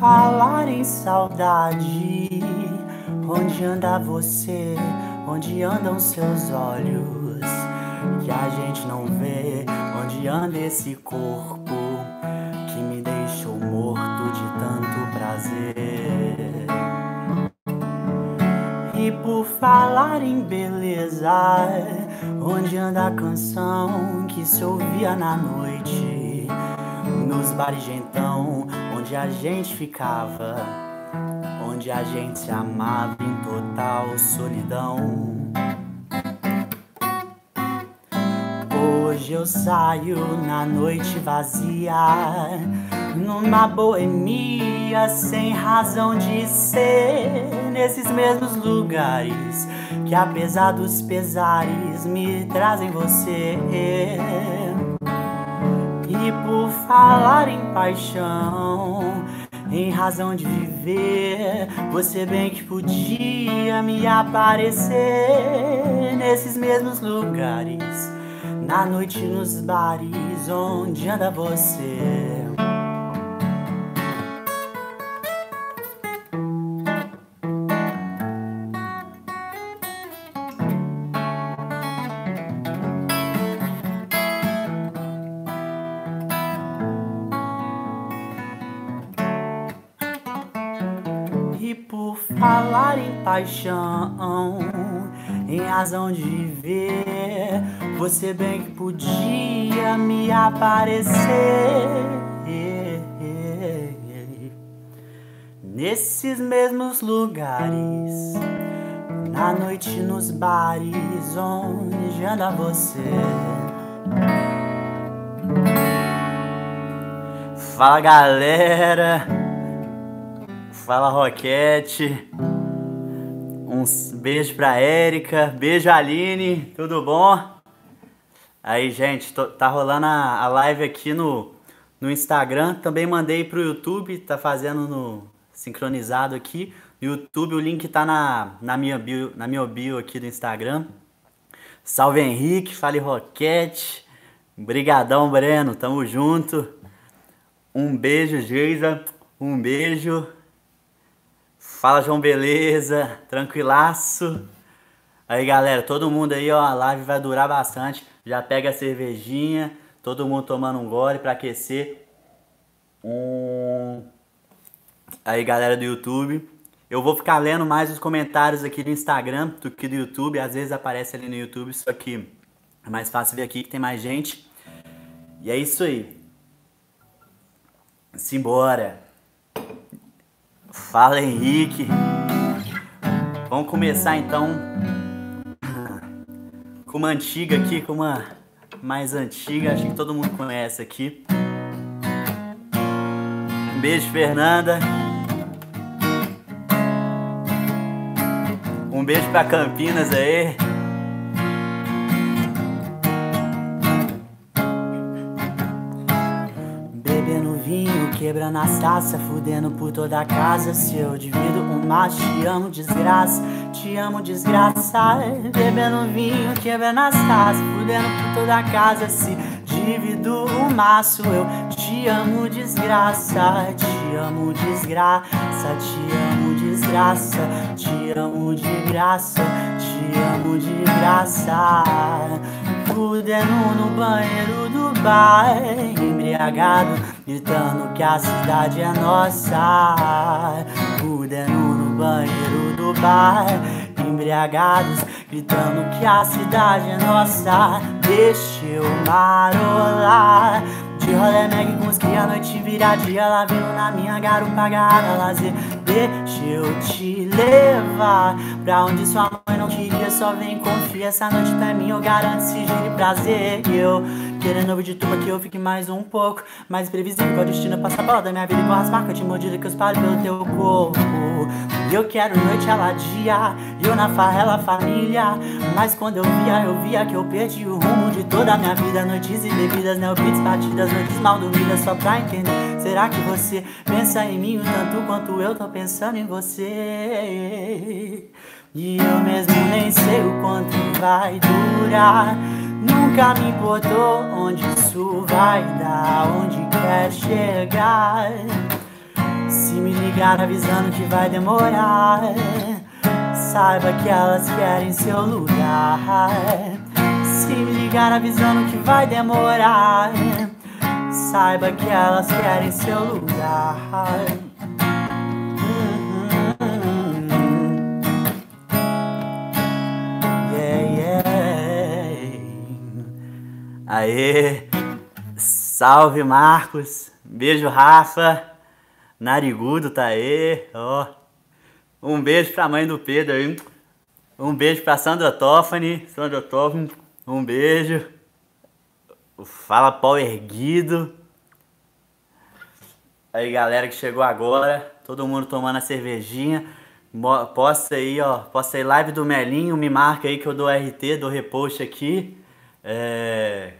Falar em saudade, onde anda você? Onde andam seus olhos? Que a gente não vê onde anda esse corpo que me deixou morto de tanto prazer. E por falar em beleza, onde anda a canção que se ouvia na noite? Nos bares de então, onde a gente ficava, onde a gente se amava em total solidão. Hoje eu saio na noite vazia, numa boemia sem razão de ser, nesses mesmos lugares que, apesar dos pesares, me trazem você. E por falar em paixão, em razão de viver, você bem que podia me aparecer nesses mesmos lugares, na noite nos bares onde anda você. Paixão, em razão de viver, você bem que podia me aparecer. Nesses mesmos lugares, na noite nos bares onde anda você. Fala galera! Fala Roquete. Um beijo pra Érica. Beijo Aline. Tudo bom? Aí, gente, tô- tá rolando a, a live aqui no, no Instagram. Também mandei pro YouTube. Tá fazendo no sincronizado aqui. No YouTube, o link tá na, na, minha, bio, na minha bio aqui do Instagram. Salve Henrique, fale Roquete. Brigadão, Breno. Tamo junto. Um beijo, Geisa. Um beijo. Fala, João Beleza. Tranquilaço. Aí, galera, todo mundo aí, ó, a live vai durar bastante. Já pega a cervejinha, todo mundo tomando um gole pra aquecer. Um... Aí, galera do YouTube. Eu vou ficar lendo mais os comentários aqui do Instagram do que do YouTube. Às vezes aparece ali no YouTube, só que é mais fácil ver aqui que tem mais gente. E é isso aí. Simbora. Fala Henrique. Vamos começar então com uma antiga aqui, com uma mais antiga, acho que todo mundo conhece aqui. Um beijo, Fernanda. Um beijo pra Campinas aí. Quebrando as taças, fudendo por toda a casa. Se eu divido um macho, te amo, desgraça, te amo, desgraça. Bebendo vinho, quebrando as taças, fudendo por toda a casa. Se divido um maço, eu te amo, desgraça, te amo, desgraça, te amo, desgraça, te amo de graça, te amo de graça. Fudendo no banheiro do bar, embriagado, gritando que a cidade é nossa. Fudendo no banheiro do bar, embriagados, gritando que a cidade é nossa. Deixa eu marolar. De rolê meg com os a noite vira dia Lá vindo na minha garupa agarrada lazer Deixa eu te levar Pra onde sua mãe não queria Só vem confia, essa noite é minha Eu garanto esse giro de prazer E eu querendo ouvir de tuba que eu fique mais um pouco. Mais imprevisível que o destino passa a bola da minha vida Com as marcas de mordida que eu espalho pelo teu corpo. Eu quero noite ela dia eu na farrela família. Mas quando eu via, eu via que eu perdi o rumo de toda a minha vida. Noites e bebidas, neobeats batidas, noites mal dormidas Só pra entender, será que você pensa em mim o tanto quanto eu tô pensando em você? E eu mesmo nem sei o quanto vai durar Nunca me importou onde isso vai dar, onde quer chegar Se me ligar avisando que vai demorar, saiba que elas querem seu lugar. Se me ligar avisando que vai demorar, saiba que elas querem seu lugar. Aê! Salve Marcos! Beijo Rafa! Narigudo tá aí, ó. Um beijo pra mãe do Pedro aí. Um beijo pra Sandra Toffani. Sandra Toffani, um beijo. Fala pau erguido. Aí galera que chegou agora, todo mundo tomando a cervejinha. Posta aí, ó. Posta aí live do Melinho, me marca aí que eu dou RT, dou repost aqui. É.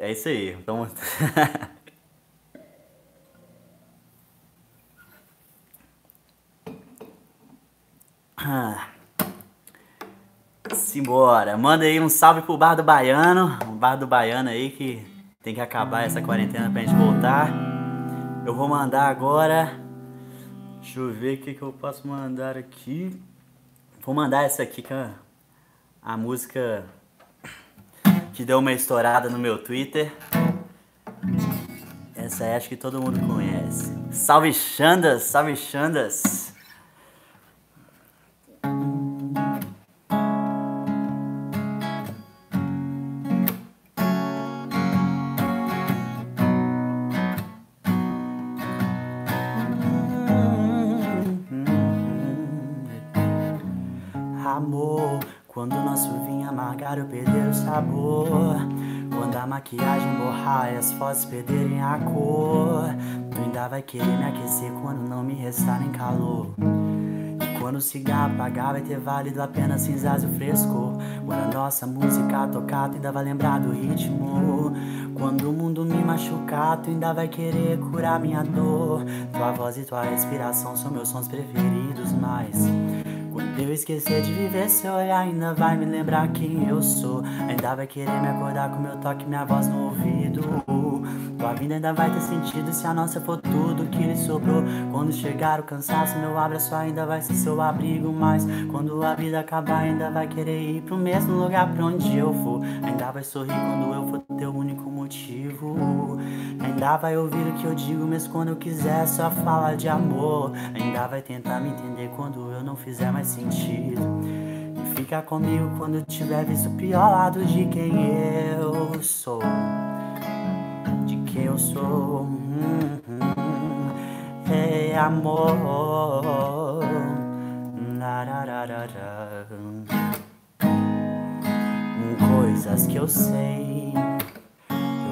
É isso aí. Então. Simbora. Manda aí um salve pro Bar do Baiano. O Bar do Baiano aí que tem que acabar essa quarentena pra gente voltar. Eu vou mandar agora. Deixa eu ver o que, que eu posso mandar aqui. Vou mandar essa aqui que é a música que deu uma estourada no meu Twitter. Essa aí acho que todo mundo conhece. Salve Xandas, salve Xandas. Sabor. Quando a maquiagem borrar e as fotos perderem a cor, tu ainda vai querer me aquecer quando não me restar nem calor. E quando o cigarro apagar, vai ter válido apenas cinzas e o frescor. Quando a nossa música tocar, tu ainda vai lembrar do ritmo. Quando o mundo me machucar, tu ainda vai querer curar minha dor. Tua voz e tua respiração são meus sons preferidos, mas. Quando eu esquecer de viver, seu olhar ainda vai me lembrar quem eu sou. Ainda vai querer me acordar com meu toque, minha voz no ouvido. Tua vida ainda vai ter sentido se a nossa for tudo que lhe sobrou. Quando chegar o cansaço, meu abraço ainda vai ser seu abrigo. Mas quando a vida acabar, ainda vai querer ir pro mesmo lugar pra onde eu for. Ainda vai sorrir quando eu for teu único motivo. Ainda vai ouvir o que eu digo, mesmo quando eu quiser só falar de amor. Ainda vai tentar me entender quando eu não fizer mais sentido. E fica comigo quando tiver visto o pior lado de quem eu sou. De quem eu sou. Hum, hum, é amor. Coisas que eu sei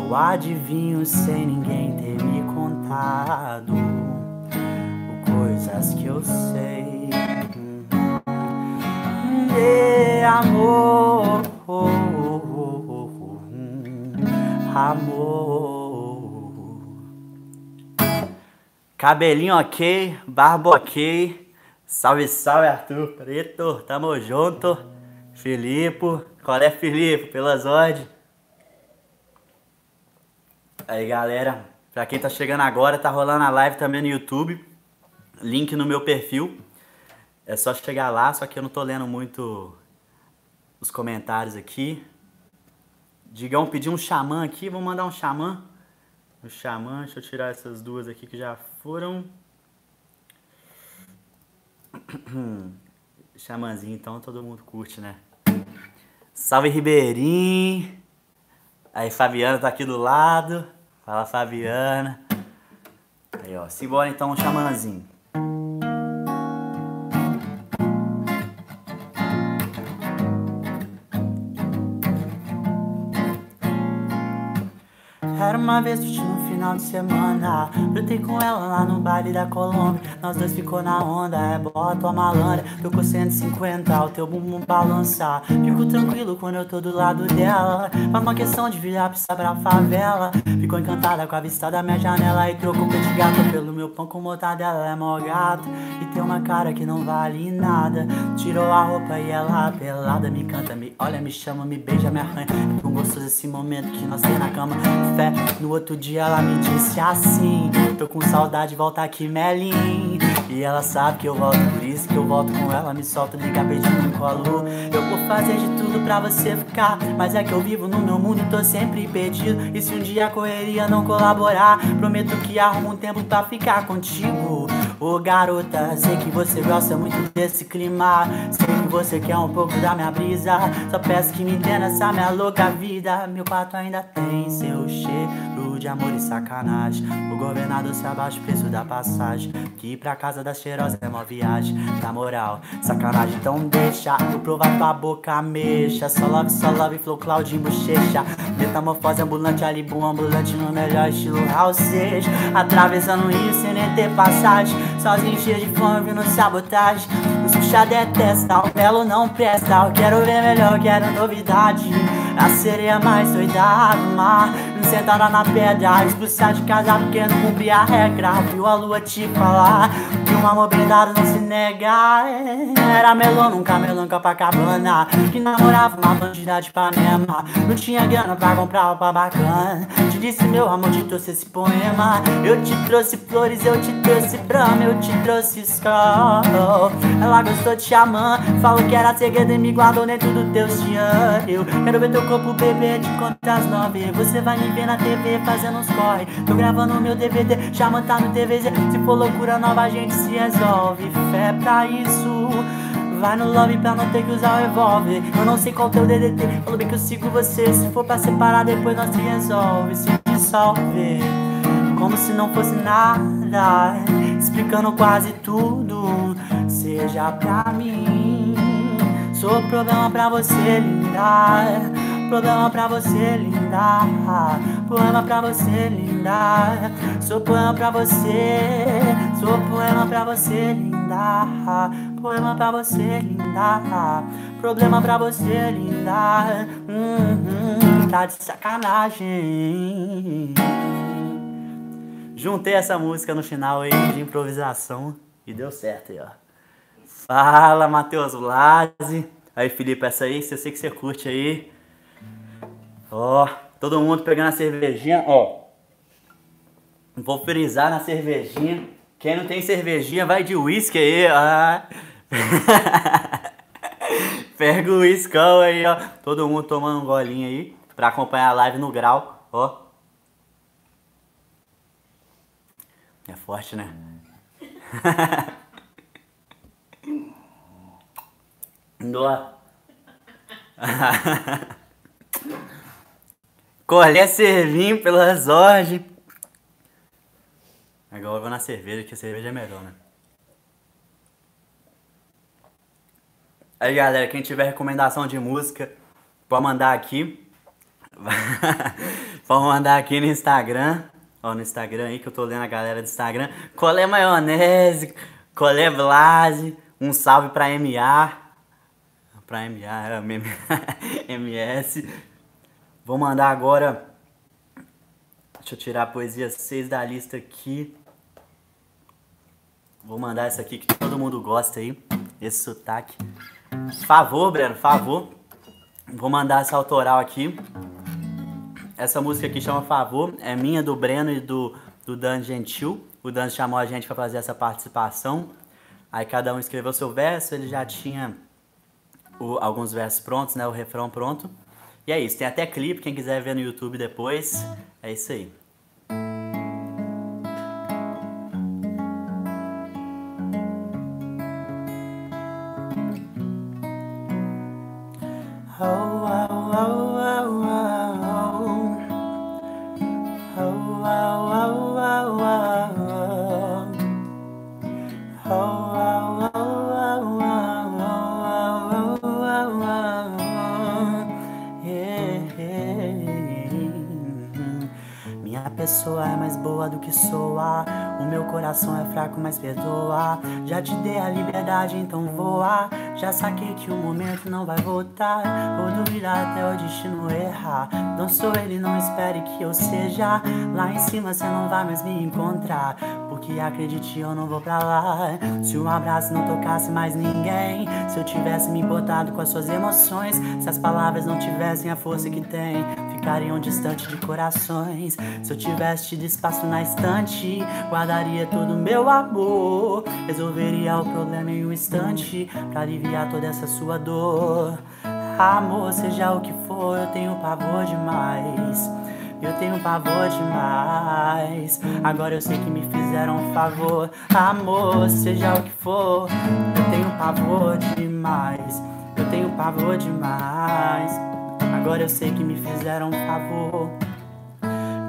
eu adivinho sem ninguém ter me contado coisas que eu sei. E amor, amor. Cabelinho ok, barba ok. Salve, salve Arthur Preto, tamo junto. Filipe, qual é Filipe? Pelas ordens. Aí galera, pra quem tá chegando agora, tá rolando a live também no YouTube. Link no meu perfil. É só chegar lá, só que eu não tô lendo muito os comentários aqui. Digão pediu um xamã aqui, vou mandar um xamã. O xamã, deixa eu tirar essas duas aqui que já foram. Xamãzinho, então todo mundo curte, né? Salve Ribeirinho! Aí Fabiana tá aqui do lado. Fala Fabiana. Aí, ó. Simbora então, um xamãzinho. Uma vez do no final de semana. Brotei com ela lá no baile da Colômbia. Nós dois ficou na onda, é bota a malandra. Tocou 150, o teu bumbum balançar Fico tranquilo quando eu tô do lado dela. Faz uma questão de virar pra pra favela. Ficou encantada com a vista da minha janela E trocou pé de gato pelo meu pão com mortadela Ela é mó gata e tem uma cara que não vale nada. Tirou a roupa e ela pelada Me canta, me olha, me chama, me beija, me arranha. Tão gostoso esse momento que nós tem na cama. Fé, no outro dia ela me disse assim Tô com saudade, volta aqui, Melin. E ela sabe que eu volto, por isso que eu volto com ela Me solto, liga beijinho no colo. Eu vou fazer de tudo pra você ficar Mas é que eu vivo no meu mundo e tô sempre perdido. E se um dia a correria não colaborar Prometo que arrumo um tempo pra ficar contigo. Ô garota, sei que você gosta muito desse clima. Sei que você quer um pouco da minha brisa. Só peço que me entenda essa minha louca vida. Meu quarto ainda tem seu cheiro de amor e sacanagem. O governador se abaixa o preço da passagem. Que ir pra casa das cheirosas é uma viagem. Na moral, sacanagem, então deixa Eu provar tua boca, mexa. Só love, só love, flow, Claudinho, bochecha. Metamorfose ambulante, alibum ambulante No melhor estilo house seja Atravessando o rio sem nem ter passagem. Sozinho, cheio de fome, vindo sabotagem. Os puxa detesta, o belo não presta. Eu quero ver melhor, quero novidade. A sereia mais doida do mar Sentada na pedra, expulsar de casa porque não cumpria a regra Viu a lua te falar que um amor blindado não se nega. Era melão num camelão Copacabana Que namorava uma bandida de Panema Não tinha grana pra comprar roupa bacana. Te disse meu amor, te trouxe esse poema. Eu te trouxe flores, eu te trouxe brama Eu te trouxe skull Ela gostou te chamando Falou que era segredo e me guardou dentro do teu Eu Quero ver teu corpo, bebê, te contar as nove. Você vai me ver na TV fazendo uns corre. Tô gravando meu DVD, já tá no TVZ Se for loucura nova a gente se resolve. Fé pra isso. Vai no lobby pra não ter que usar o revólver. Eu não sei qual teu DDT Falou bem que eu sigo você. Se for pra separar depois nós se resolve. Se dissolve Como se não fosse nada. Explicando quase tudo. Seja pra mim. Sou problema pra você, linda Problema pra você, linda. Poema pra você, linda. Sou poema pra você. Sou poema pra você, linda. Poema pra você, linda. Problema pra você, linda. Hum, hum, tá de sacanagem. Juntei essa música no final aí de improvisação e deu certo aí, ó. Fala, Matheus Blase. Aí, Felipe, essa aí, eu sei que você curte aí. Ó, todo mundo pegando a cervejinha, ó. Vou frisar na cervejinha. Quem não tem cervejinha, vai de uísque aí, ó. Pega o uiscão aí, ó. Todo mundo tomando um golinho aí. Pra acompanhar a live no grau, ó. É forte, né? Nó. Colher servinho pelas ordens. Agora eu vou na cerveja, que a cerveja é melhor, né? Aí galera, quem tiver recomendação de música, pode mandar aqui. pode mandar aqui no Instagram. Ó, no Instagram aí que eu tô lendo a galera do Instagram. Colé Maionese, Colé Blase, um salve pra MA. Pra MA, MS. Vou mandar agora. Deixa eu tirar a poesia 6 da lista aqui. Vou mandar essa aqui que todo mundo gosta aí. Esse sotaque. Favor, Breno, favor. Vou mandar essa autoral aqui. Essa música aqui chama Favor. É minha, do Breno e do, do Dan Gentil. O Dan chamou a gente para fazer essa participação. Aí cada um escreveu seu verso. Ele já tinha o, alguns versos prontos, né? O refrão pronto. E é isso, tem até clipe, quem quiser ver no YouTube depois. É isso aí. Já te dei a liberdade, então voa. Já saquei que o momento não vai voltar. Vou duvidar até o destino errar. Não sou ele, não espere que eu seja. Lá em cima você não vai mais me encontrar. Porque acredite, eu não vou pra lá. Se um abraço não tocasse mais ninguém. Se eu tivesse me importado com as suas emoções. Se as palavras não tivessem a força que tem ficariam distante de corações. Se eu tivesse tido espaço na estante, guardaria todo o meu amor. Resolveria o problema em um instante, pra aliviar toda essa sua dor. Amor, seja o que for, eu tenho pavor demais. Eu tenho pavor demais. Agora eu sei que me fizeram um favor. Amor, seja o que for, eu tenho pavor demais. Eu tenho pavor demais. Agora eu sei que me fizeram um favor.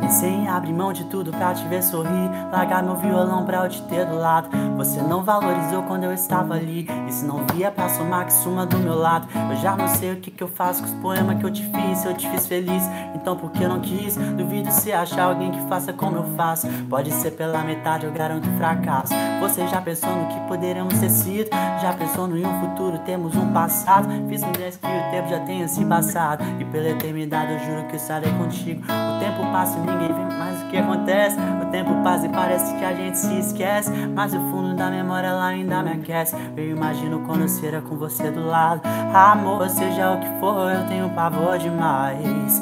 Pensei em abrir mão de tudo pra te ver sorrir. Largar meu violão pra eu te ter do lado. Você não valorizou quando eu estava ali. E se não via pra somar que suma do meu lado. Eu já não sei o que, que eu faço com os poemas que eu te fiz. Se eu te fiz feliz, então por que eu não quis? Duvido se achar alguém que faça como eu faço. Pode ser pela metade, eu garanto fracasso. Você já pensou no que poderemos ter sido? Já pensou no um futuro? Temos um passado. Fiz um que o tempo já tenha se passado. E pela eternidade eu juro que estarei contigo. O tempo passa e ninguém ninguém mais o que acontece. O tempo passa e parece que a gente se esquece. Mas o fundo da memória ela ainda me aquece. Eu imagino quando eu será com você do lado. Amor, seja o que for, eu tenho pavor demais.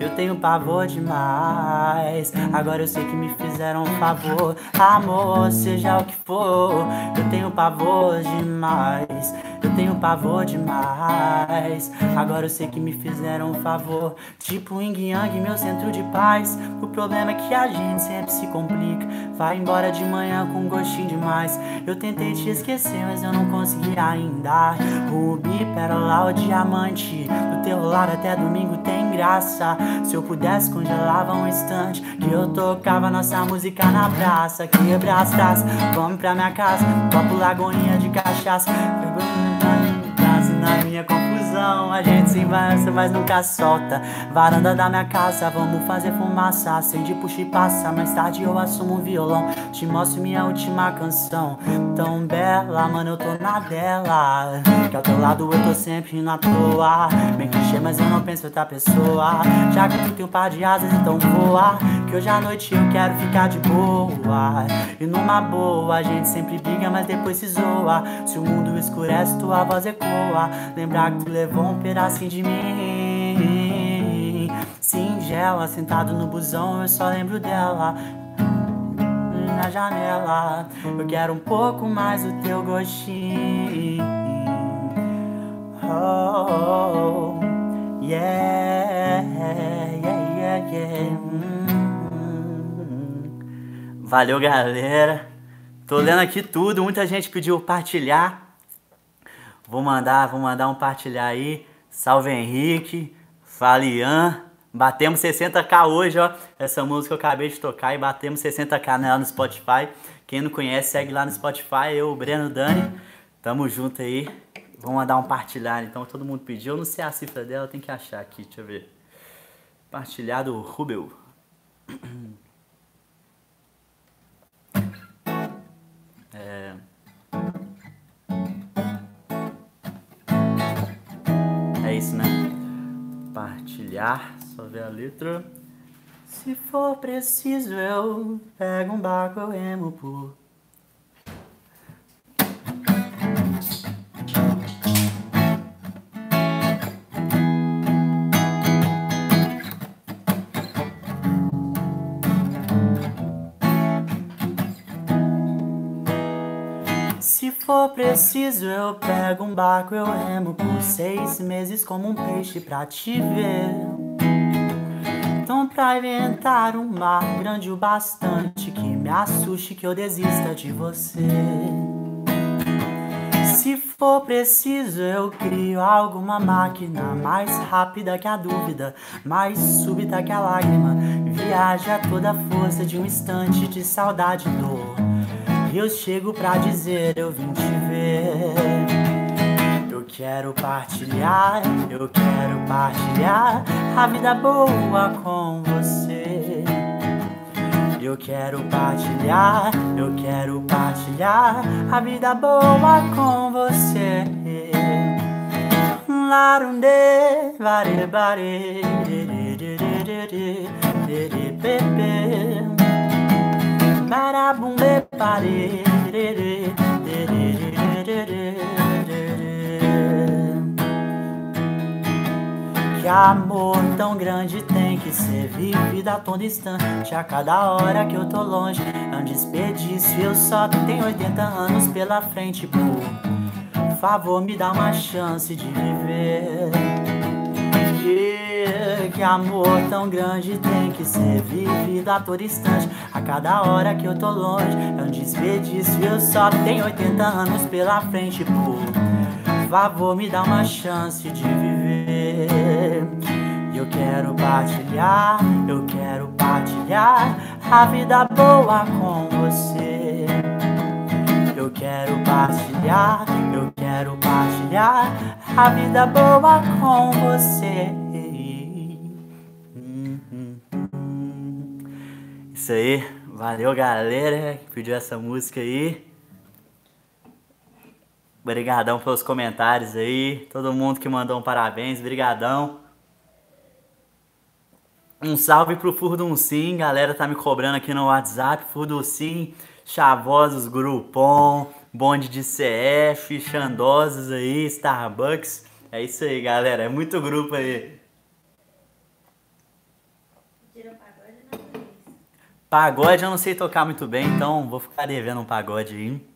Eu tenho pavor demais. Agora eu sei que me fizeram um favor. Amor, seja o que for, eu tenho pavor demais. Eu tenho pavor demais. Agora eu sei que me fizeram um favor. Tipo Ying Yang, meu centro de paz. O problema é que a gente sempre se complica. Vai embora de manhã com gostinho demais. Eu tentei te esquecer, mas eu não consegui ainda. Rubi, pérola ou diamante. Do teu lado até domingo tem graça. Se eu pudesse, congelava um instante. Que eu tocava nossa música na praça. Quebra as traças, vamos pra minha casa. Copo lagoinha de cachaça na minha A gente se avança, mas nunca solta. Varanda da minha casa, vamos fazer fumaça. Acende, puxa e passa. Mais tarde eu assumo um violão. Te mostro minha última canção. Tão bela, mano, eu tô na dela. Que ao teu lado eu tô sempre na toa. Bem clichê, mas eu não penso outra pessoa. Já que tu tem um par de asas, então voa. Que hoje à noite eu quero ficar de boa. E numa boa, a gente sempre briga, mas depois se zoa. Se o mundo escurece, tua voz ecoa. Lembrar que tu levou um pedacinho de mim. Singela, sentado no busão, eu só lembro dela. Na janela, eu quero um pouco mais o teu gostinho. Oh, yeah, yeah, yeah, yeah. Valeu, galera. Tô lendo aqui tudo, muita gente pediu partilhar. Vou mandar, vou mandar um partilhar aí. Salve Henrique, Falian. Batemos 60k hoje, ó. Essa música eu acabei de tocar e batemos 60k nela no Spotify. Quem não conhece, segue lá no Spotify. Eu, o Breno Dani. Tamo junto aí. Vou mandar um partilhar, então todo mundo pediu. Eu não sei a cifra dela, tem que achar aqui, deixa eu ver. Partilhar do Rubel. É... isso, né? Partilhar, só ver a letra. Se for preciso, eu pego um barco, eu remo por for preciso, eu pego um barco, eu remo por seis meses como um peixe pra te ver. Então, pra inventar um mar grande o bastante que me assuste, que eu desista de você. Se for preciso, eu crio alguma máquina mais rápida que a dúvida, mais súbita que a lágrima. Viaja toda a força de um instante de saudade e dor. Eu chego pra dizer, eu vim te ver. Eu quero partilhar, eu quero partilhar a vida boa com você. Eu quero partilhar, eu quero partilhar a vida boa com você. Larunde, vare, vare, Barabumbe pare Que amor tão grande tem que ser vivido a todo instante. A cada hora que eu tô longe, é um desperdício. Eu só tenho 80 anos pela frente, por favor, me dá uma chance de viver. Que amor tão grande tem que ser vivido a todo instante. A cada hora que eu tô longe, é um desperdício. Eu só tenho 80 anos pela frente, por favor, me dá uma chance de viver. Eu quero partilhar, eu quero partilhar a vida boa com você. Eu quero partilhar, eu quero partilhar a vida boa com você. Isso aí, valeu galera que pediu essa música aí. Obrigadão pelos comentários aí, todo mundo que mandou um parabéns, brigadão. Um salve pro Furdun Sim, galera tá me cobrando aqui no WhatsApp, Furdun Sim, Chavosos Grupom, Bonde de CF, Xandosos aí, Starbucks. É isso aí, galera, é muito grupo aí. Pagode eu não sei tocar muito bem, então vou ficar devendo um pagode aí.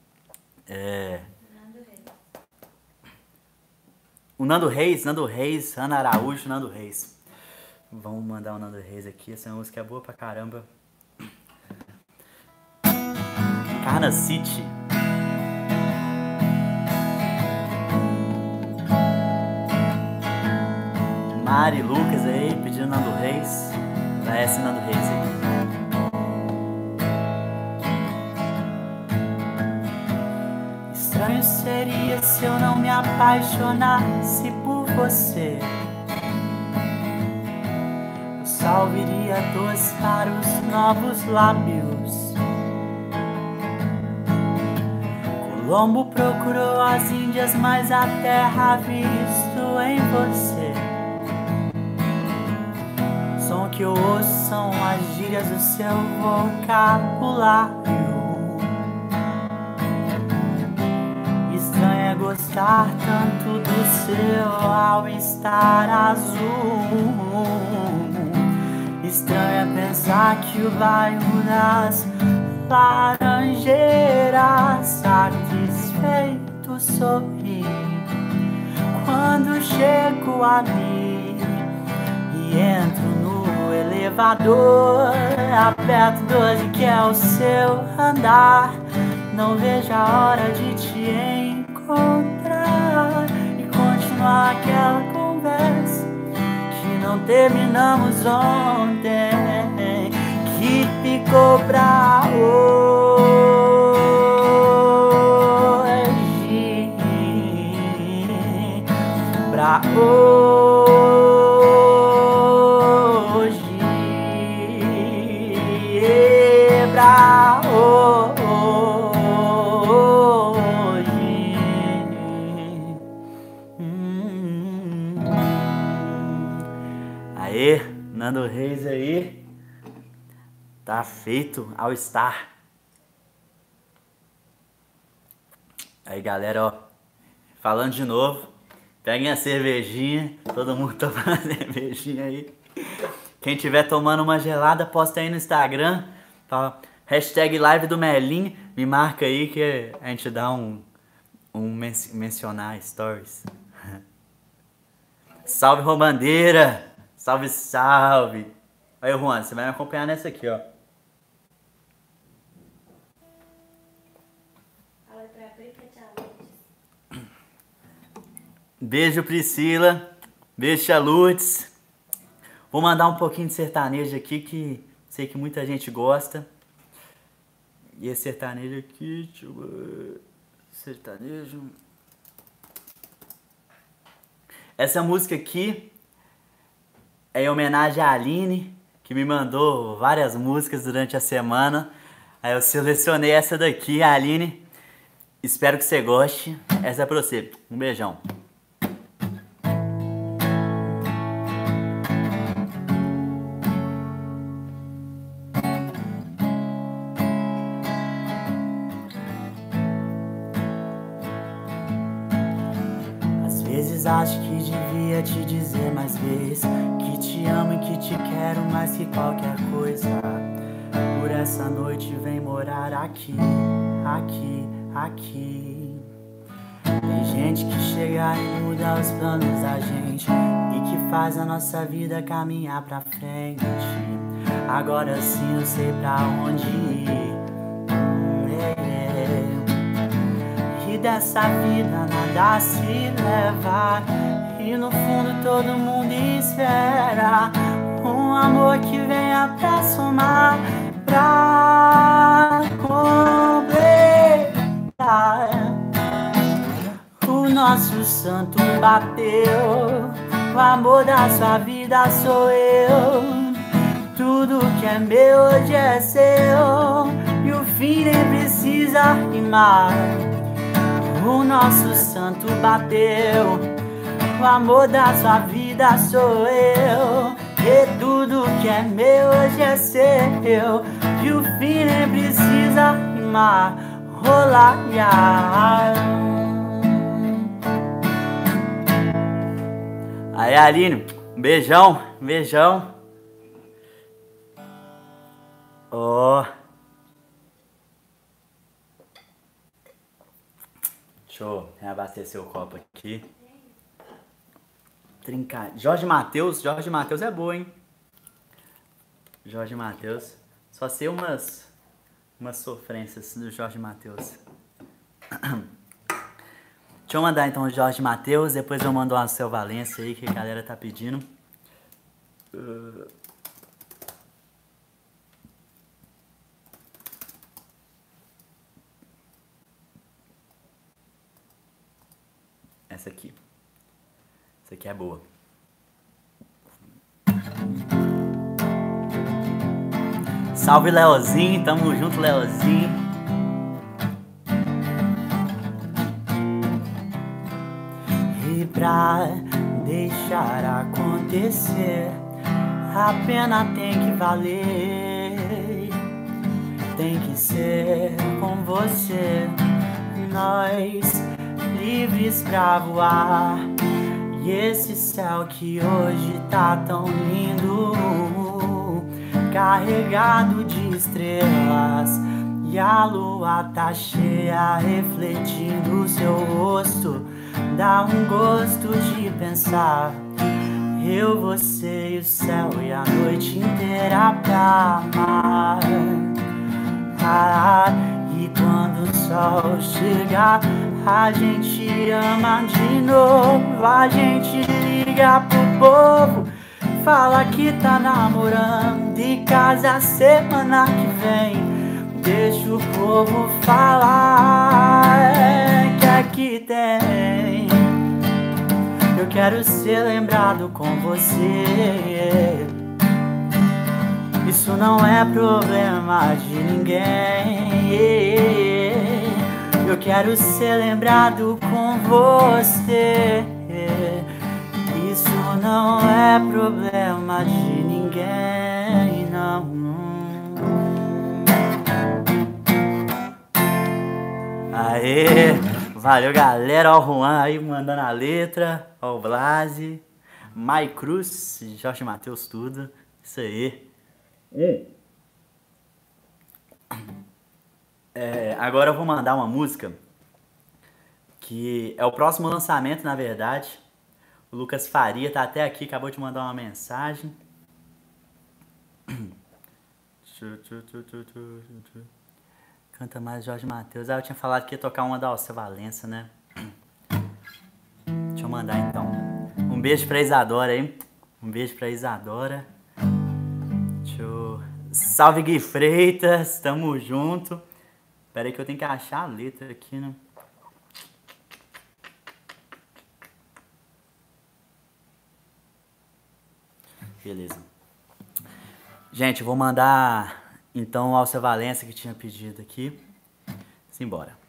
É... O Nando Reis, Nando Reis, Ana Araújo, Nando Reis. Vamos mandar o Nando Reis aqui, essa música é boa pra caramba. Carna City. Mari Lucas aí, pedindo Nando Reis. Vai esse Nando Reis aí. Estranho seria se eu não me apaixonasse por você. O sal viria doce para os novos lábios. Colombo procurou as Índias, mas a terra visto em você. Som que eu ouço são as gírias do seu vocabulário. Estranho é gostar tanto do seu ao estar azul. Estranho é pensar que o bairro das laranjeiras satisfeito sorri. Quando chego ali e entro no elevador aperto 12 que é o seu andar. Não vejo a hora de te encontrar e continuar aquela conversa que não terminamos ontem, que ficou pra hoje, pra hoje, pra hoje. Hum. Aê, Nando Reis aí. Tá feito ao estar. Aí galera, ó. Falando de novo. Peguem a cervejinha. Todo mundo tomando cervejinha aí. Quem tiver tomando uma gelada, posta aí no Instagram. Hashtag live do Melim. Me marca aí que a gente dá um, um men mencionar stories. Salve Romandeira! Salve, salve! Aí, Juan, você vai me acompanhar nessa aqui, ó. Beijo, Priscila. Beijo, Lourdes. Vou mandar um pouquinho de sertanejo aqui que sei que muita gente gosta. E esse sertanejo aqui, deixa eu ver. Sertanejo. Essa música aqui é em homenagem à Aline, que me mandou várias músicas durante a semana. Aí eu selecionei essa daqui, Aline. Espero que você goste. Essa é pra você. Um beijão. Vezes acho que devia te dizer mais vezes que te amo e que te quero mais que qualquer coisa. Por essa noite vem morar aqui, aqui, aqui. Tem gente que chega e muda os planos da gente e que faz a nossa vida caminhar pra frente. Agora sim eu sei pra onde ir. Dessa vida nada se leva. E no fundo todo mundo espera um amor que venha pra somar, pra completar. O nosso santo bateu, o amor da sua vida sou eu. Tudo que é meu hoje é seu, e o fim nem precisa rimar. O nosso santo bateu, o amor da sua vida sou eu. E tudo que é meu hoje é seu, e o fim nem precisa rimar. Rolar. Aí, Aline, beijão, beijão. Oh. Deixa eu reabastecer o copo aqui. Trincar. Jorge Matheus, Jorge Matheus é boa, hein? Jorge Matheus. Só sei umas umas sofrências do Jorge Matheus. Deixa eu mandar então o Jorge Matheus, depois eu mando o Seu Valência aí que a galera tá pedindo. Uh... Essa aqui. Essa aqui é boa. Salve Leozinho, tamo junto Leozinho. E pra deixar acontecer, a pena tem que valer. Tem que ser com você, nós livres pra voar. E esse céu que hoje tá tão lindo, carregado de estrelas. E a lua tá cheia, refletindo seu rosto. Dá um gosto de pensar. Eu, você e o céu e a noite inteira pra amar. Ah, e quando o sol chegar, a gente ama de novo, a gente liga pro povo, fala que tá namorando e casa semana que vem. Deixa o povo falar, que aqui tem. Eu quero ser lembrado com você. Isso não é problema de ninguém. Eu quero ser lembrado com você. Isso não é problema de ninguém, não. Aê! Valeu, galera. Ó, o Juan aí mandando a letra. Ó, o Blase. Mai Cruz, Jorge Matheus, tudo. Isso aí. Hum. É, agora eu vou mandar uma música que é o próximo lançamento, na verdade. O Lucas Faria tá até aqui, acabou de mandar uma mensagem. Canta mais Jorge Matheus. Ah, eu tinha falado que ia tocar uma da Alcia Valença, né? Deixa eu mandar então. Um beijo pra Isadora aí. Um beijo pra Isadora. Deixa eu... Salve Gui Freitas, tamo junto. Pera aí que eu tenho que achar a letra aqui, né? Beleza. Gente, vou mandar então o Alcia Valença que tinha pedido aqui. Simbora.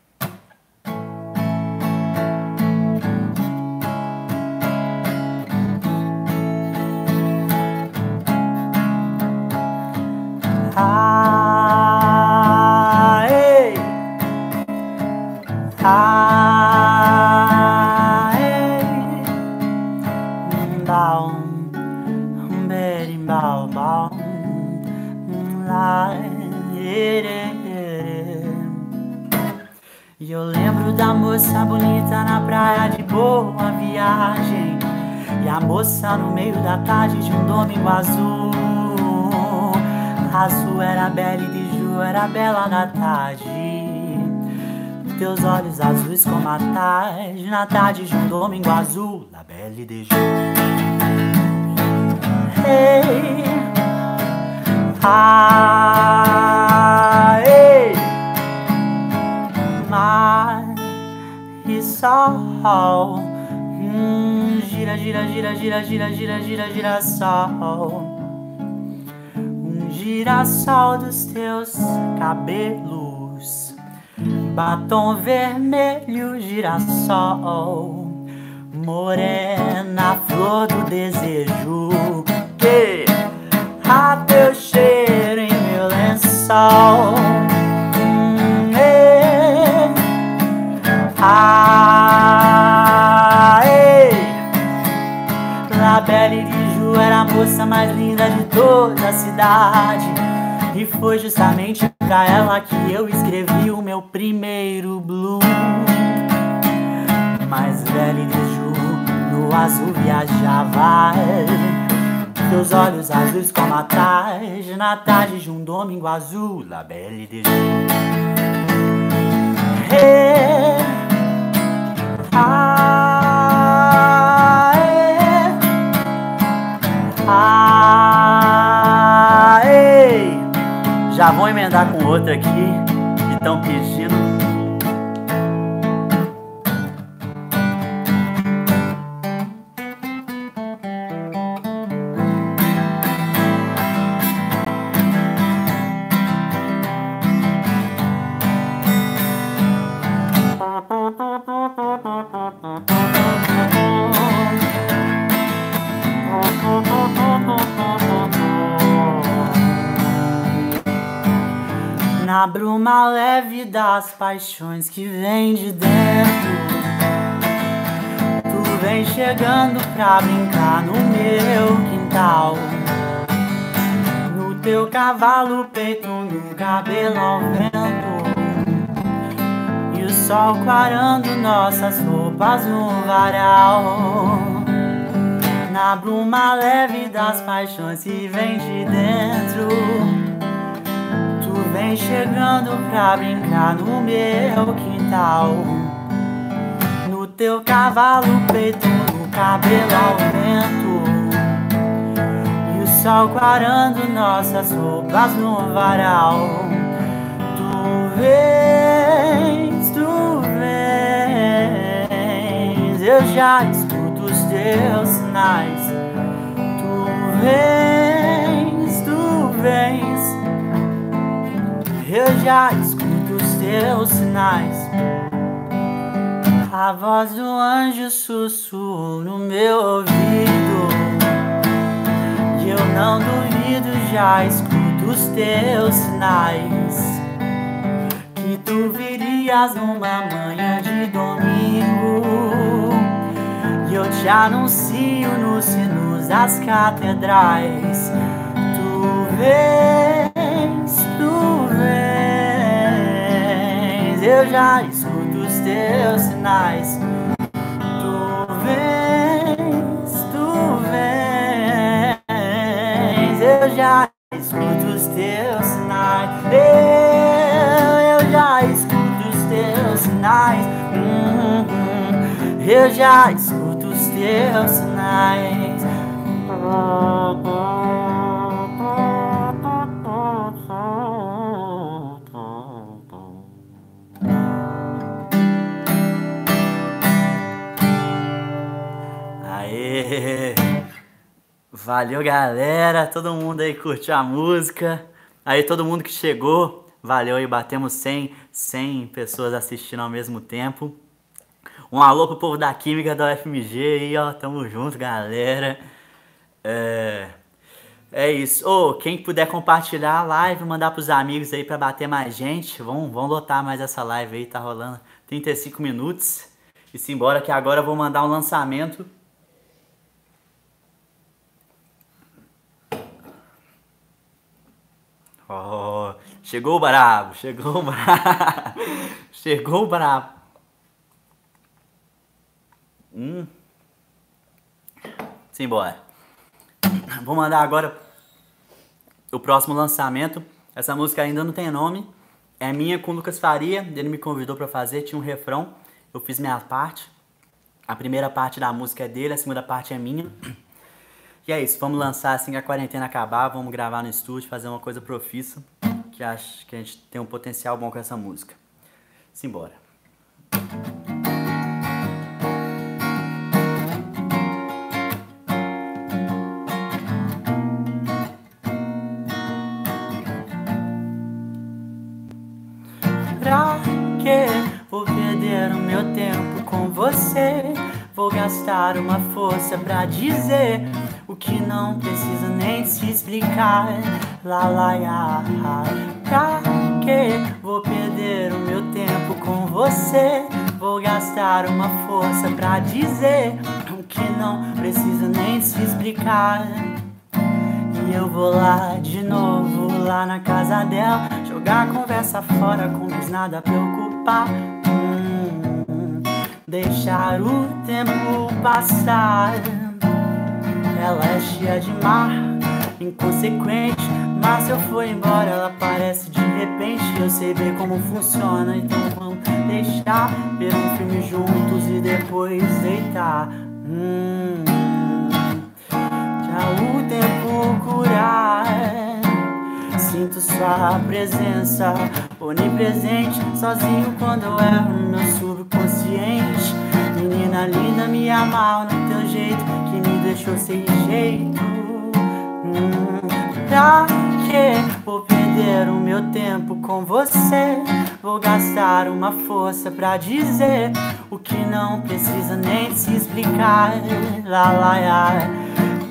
Boa viagem. E a moça no meio da tarde de um domingo azul. Azul era bela e biju era bela na tarde. Teus olhos azuis como a tarde, na tarde de um domingo azul. La belle e biju. Hey, ah, hey, mar e sol. Hum, gira, gira, gira, gira, gira, gira, gira, gira, sol. Girassol dos teus cabelos, batom vermelho, girassol, morena, flor do desejo, que? A teu cheiro em meu lençol. Toda a cidade. E foi justamente pra ela que eu escrevi o meu primeiro blues. Mais velho de no azul viajava. Teus olhos azuis como a tarde, na tarde de um domingo azul, la belle de. Hey, Ah, outra aqui. Então pedi Na bruma leve das paixões que vem de dentro. Tu vem chegando pra brincar no meu quintal. No teu cavalo peito, no cabelo ao vento E o sol clarando nossas roupas no varal. Na bruma leve das paixões que vem de dentro vem chegando pra brincar no meu quintal. No teu cavalo preto, no cabelo ao vento. E o sol clarando nossas roupas no varal. Tu vens, tu vens, eu já escuto os teus sinais. Tu vens, tu vens eu já escuto os teus sinais. A voz do anjo sussurrou no meu ouvido. E eu não duvido, já escuto os teus sinais. Que tu virias numa manhã de domingo. E eu te anuncio nos sinos das catedrais. Tu vens, tu eu já escuto os teus sinais. Tu vens, tu vens, eu já escuto os teus sinais. Eu, eu já escuto os teus sinais. Hum, hum, eu já escuto os teus sinais. Hum, Valeu, galera. Todo mundo aí curtiu a música. Aí, todo mundo que chegou, valeu aí. Batemos 100, 100 pessoas assistindo ao mesmo tempo. Um alô pro povo da Química da UFMG aí, ó. Tamo junto, galera. É, é isso. Ô, oh, quem puder compartilhar a live, mandar pros amigos aí pra bater mais gente. Vamos, vamos lotar mais essa live aí, tá rolando 35 minutos. E simbora que agora eu vou mandar um lançamento Oh, chegou o brabo, chegou o brabo. Chegou o brabo. Hum. Simbora. Vou mandar agora o próximo lançamento. Essa música ainda não tem nome. É minha com o Lucas Faria. Ele me convidou para fazer, tinha um refrão. Eu fiz minha parte. A primeira parte da música é dele, a segunda parte é minha. E é isso, vamos lançar assim que a quarentena acabar, vamos gravar no estúdio, fazer uma coisa profissa, que acho que a gente tem um potencial bom com essa música. Simbora. Pra que vou perder o meu tempo com você? Vou gastar uma força pra dizer o que não precisa nem se explicar. Lá, lá, ya, Pra que vou perder o meu tempo com você? Vou gastar uma força pra dizer o que não precisa nem se explicar. E eu vou lá de novo, lá na casa dela, jogar a conversa fora com mais nada preocupar. Hum, deixar o tempo passar. Ela é cheia de mar, inconsequente. Mas se eu for embora, ela aparece de repente. Eu sei bem como funciona, então vamos deixar ver um filme juntos e depois deitar. Hum, já o tempo curar. Sinto sua presença onipresente, sozinho quando eu erro no meu subconsciente. Menina linda, me amar no teu jeito deixou sem jeito. Pra que vou perder o meu tempo com você? Vou gastar uma força pra dizer o que não precisa nem se explicar. Lá, lá, lá.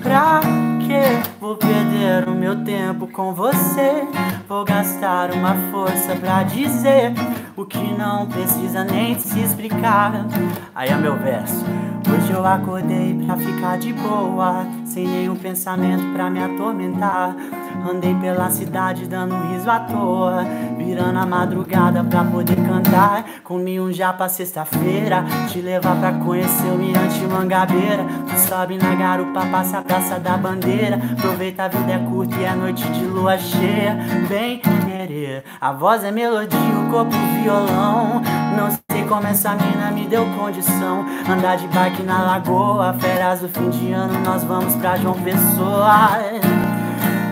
Pra que vou perder o meu tempo com você? Vou gastar uma força pra dizer o que não precisa nem se explicar. Aí é meu verso. Hoje eu acordei pra ficar de boa, sem nenhum pensamento pra me atormentar. Andei pela cidade dando um riso à toa, virando a madrugada pra poder cantar. Comi um japa sexta-feira, te levar pra conhecer o Mirante Mangabeira. Tu sobe na garupa, passa a Praça da Bandeira. Aproveita a vida é curta e é noite de lua cheia. Bem querer, a voz é melodia, o corpo violão. Não sei como essa mina me deu condição. Andar de bike na lagoa, férias do fim de ano, nós vamos pra João Pessoa.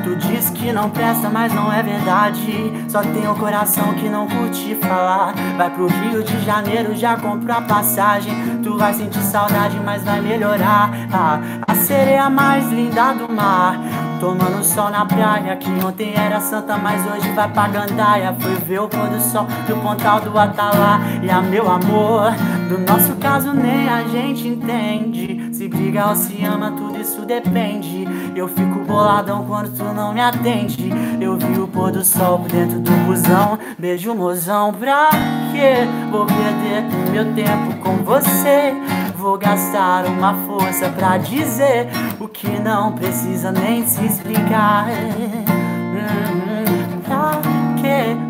Tu diz que não presta, mas não é verdade. Só tem o coração que não curte falar. Vai pro Rio de Janeiro, já comprou a passagem. Tu vai sentir saudade, mas vai melhorar. Ah, a sereia mais linda do mar. Tomando sol na praia, que ontem era santa, mas hoje vai pra Gandaia. Foi ver o pôr do sol do pontal do Atalá. E a meu amor, do nosso caso nem a gente entende. Se briga ou se ama, tudo isso depende. Eu fico boladão quando tu não me atende. Eu vi o pôr do sol por dentro do busão. Beijo, mozão, pra quê? Vou perder meu tempo com você. Vou gastar uma força pra dizer o que não precisa nem se explicar.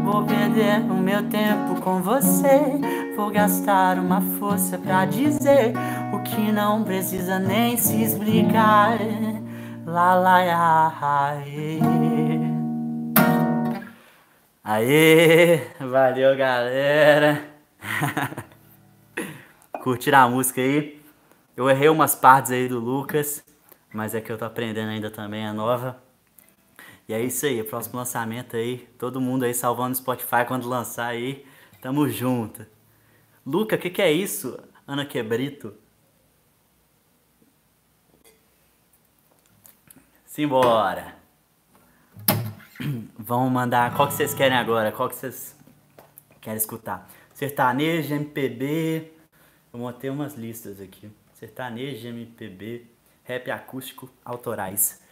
Vou perder o meu tempo com você? Vou gastar uma força pra dizer o que não precisa nem se explicar. Lá, lá, ya, aê. Aê, valeu galera. Curtiram a música aí? Eu errei umas partes aí do Lucas, mas é que eu tô aprendendo ainda também a nova. E é isso aí, próximo lançamento aí, todo mundo aí salvando o Spotify quando lançar aí, tamo junto. Luca, o que, que é isso? Ana Quebrito? Simbora! Vamos mandar. Qual que vocês querem agora? Qual que vocês querem escutar? Sertanejo, MPB. Eu montei umas listas aqui. Sertanejo, MPB, rap acústico, autorais.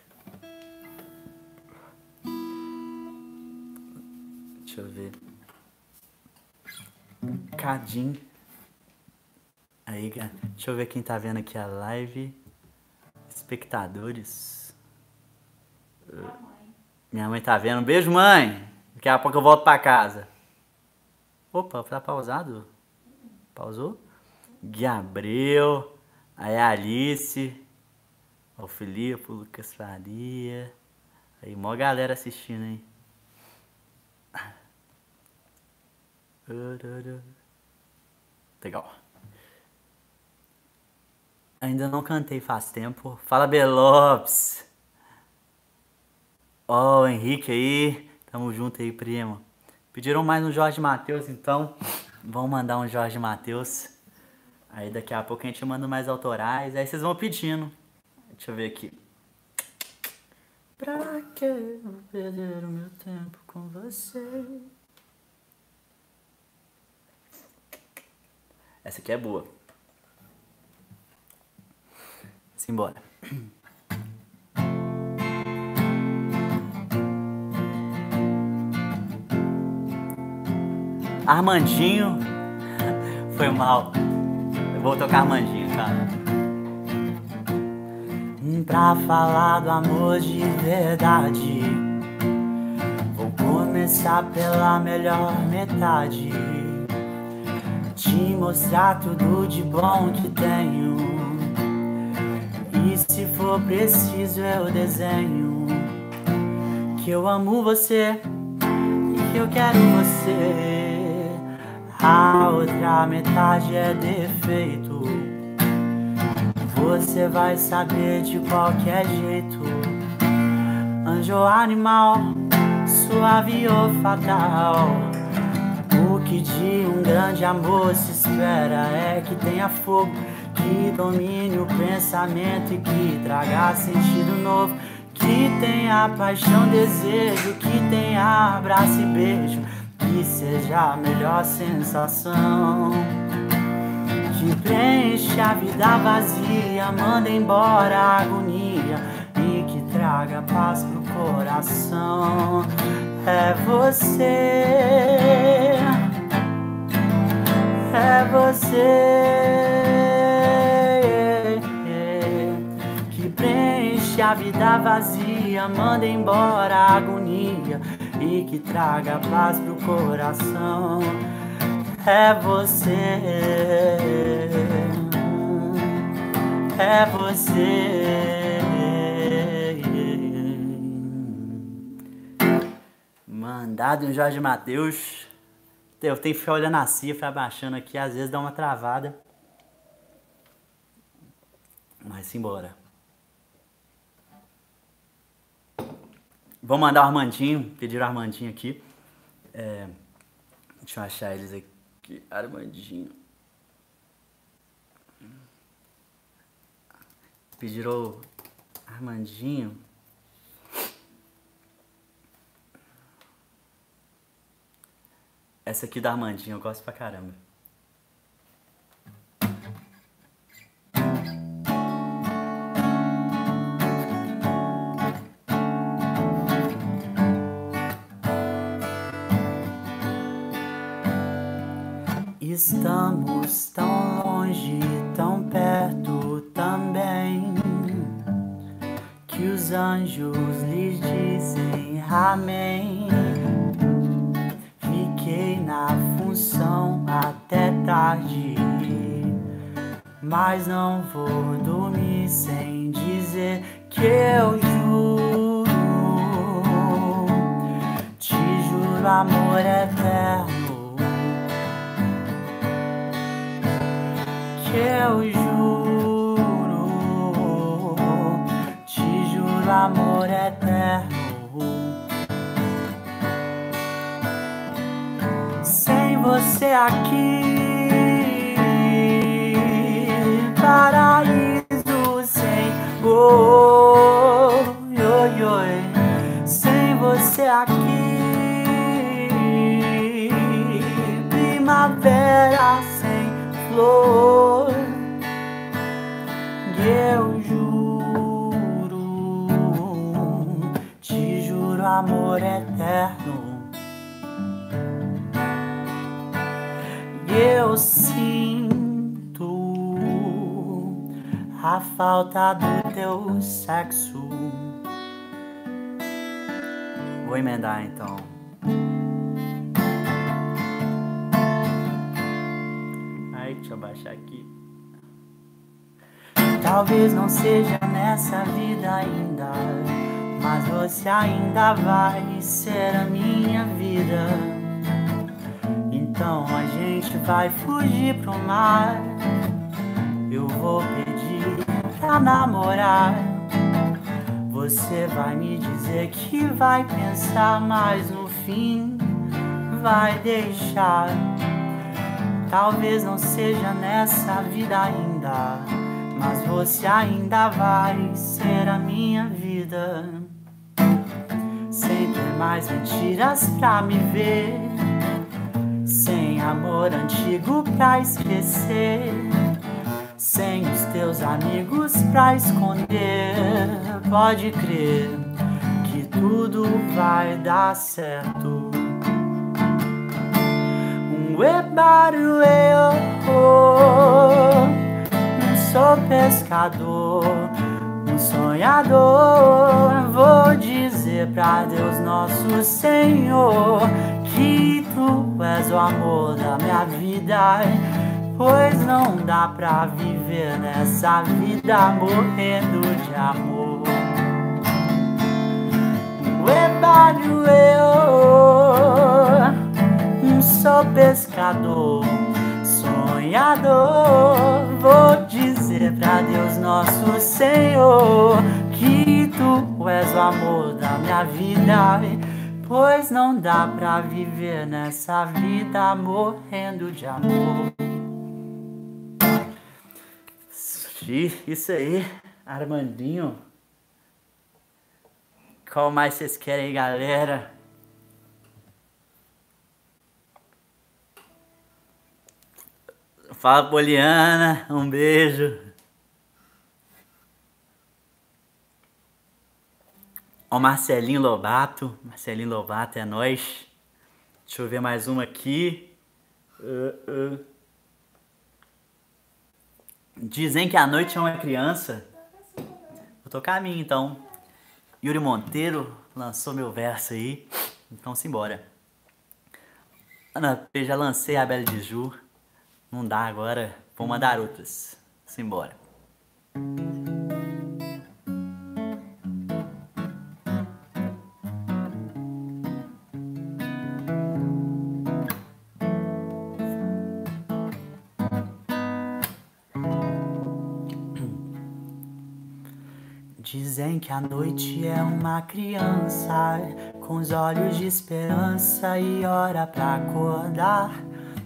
Deixa eu ver. Cadim. Aí, deixa eu ver quem tá vendo aqui a live. Espectadores. Minha mãe tá vendo. Beijo, mãe. Daqui a pouco eu volto pra casa. Opa, tá pausado? Pausou? Gabriel. Aí a Alice. O Filipe, o Lucas Faria. Aí, mó galera assistindo, hein? Legal. Ainda não cantei faz tempo. Fala, Belopes. Ó, oh, Henrique aí. Tamo junto aí, primo. Pediram mais um Jorge Matheus, então vamos mandar um Jorge Matheus. Aí daqui a pouco a gente manda mais autorais. Aí vocês vão pedindo. Deixa eu ver aqui. Pra que eu perder o meu tempo com você? Essa aqui é boa. Simbora. Armandinho. Foi mal. Eu vou tocar Armandinho, tá? Pra falar do amor de verdade, vou começar pela melhor metade. Te mostrar tudo de bom que tenho. E se for preciso, eu desenho. Que eu amo você e que eu quero você. A outra metade é defeito. Você vai saber de qualquer jeito. Anjo animal, suave ou fatal. Que de um grande amor se espera é que tenha fogo, que domine o pensamento e que traga sentido novo. Que tenha paixão, desejo, que tenha abraço e beijo que seja a melhor sensação. Que preenche a vida vazia, manda embora a agonia e que traga paz pro coração. É você, é você. Que preenche a vida vazia, manda embora a agonia e que traga paz pro coração. É você, é você. Mandado em Jorge Matheus. Eu tenho que ficar olhando a cifra, abaixando aqui, às vezes dá uma travada. Mas simbora. Vou mandar o Armandinho, pedir o Armandinho aqui. É, deixa eu achar eles aqui. Armandinho. Pediram Armandinho. Essa aqui da Armandinho eu gosto pra caramba. Estamos tão longe, tão perto também. Que os anjos lhes dizem amém. Na função até tarde, mas não vou dormir sem dizer que eu juro. Te juro, amor eterno eu juro, te juro amor eterno. Você aqui, paraíso sem oh, oi, oi. sem você aqui, primavera sem flor eu juro, te juro amor eterno. Eu sinto a falta do teu sexo. Vou emendar então. Ai, deixa eu baixar aqui. Talvez não seja nessa vida ainda, mas você ainda vai ser a minha vida. Então a gente vai fugir pro mar. Eu vou pedir pra namorar. Você vai me dizer que vai pensar, mas no fim vai deixar. Talvez não seja nessa vida ainda, mas você ainda vai ser a minha vida. Sem ter mais mentiras pra me ver, amor antigo pra esquecer sem os teus amigos pra esconder. Pode crer que tudo vai dar certo. Um ebaru eu não sou pescador, um sonhador. Vou dizer pra Deus nosso Senhor que tu és o amor da minha vida Pois não dá pra viver nessa vida morrendo de amor. Ebalho eu, sou pescador, sonhador. Vou dizer pra Deus nosso Senhor que tu és o amor da minha vida. Pois não dá pra viver nessa vida morrendo de amor. Isso aí, Armandinho. Qual mais vocês querem galera? Fala, Poliana. Um beijo. Ó, Marcelinho Lobato. Marcelinho Lobato é nós. Deixa eu ver mais uma aqui. Uh, uh. Dizem que a noite é uma criança. Vou tocar a minha então. Yuri Monteiro lançou meu verso aí. Então simbora. Ana, eu já lancei a Bela de Ju. Não dá agora. Vou mandar outras. Simbora. Que a noite é uma criança com os olhos de esperança e hora pra acordar.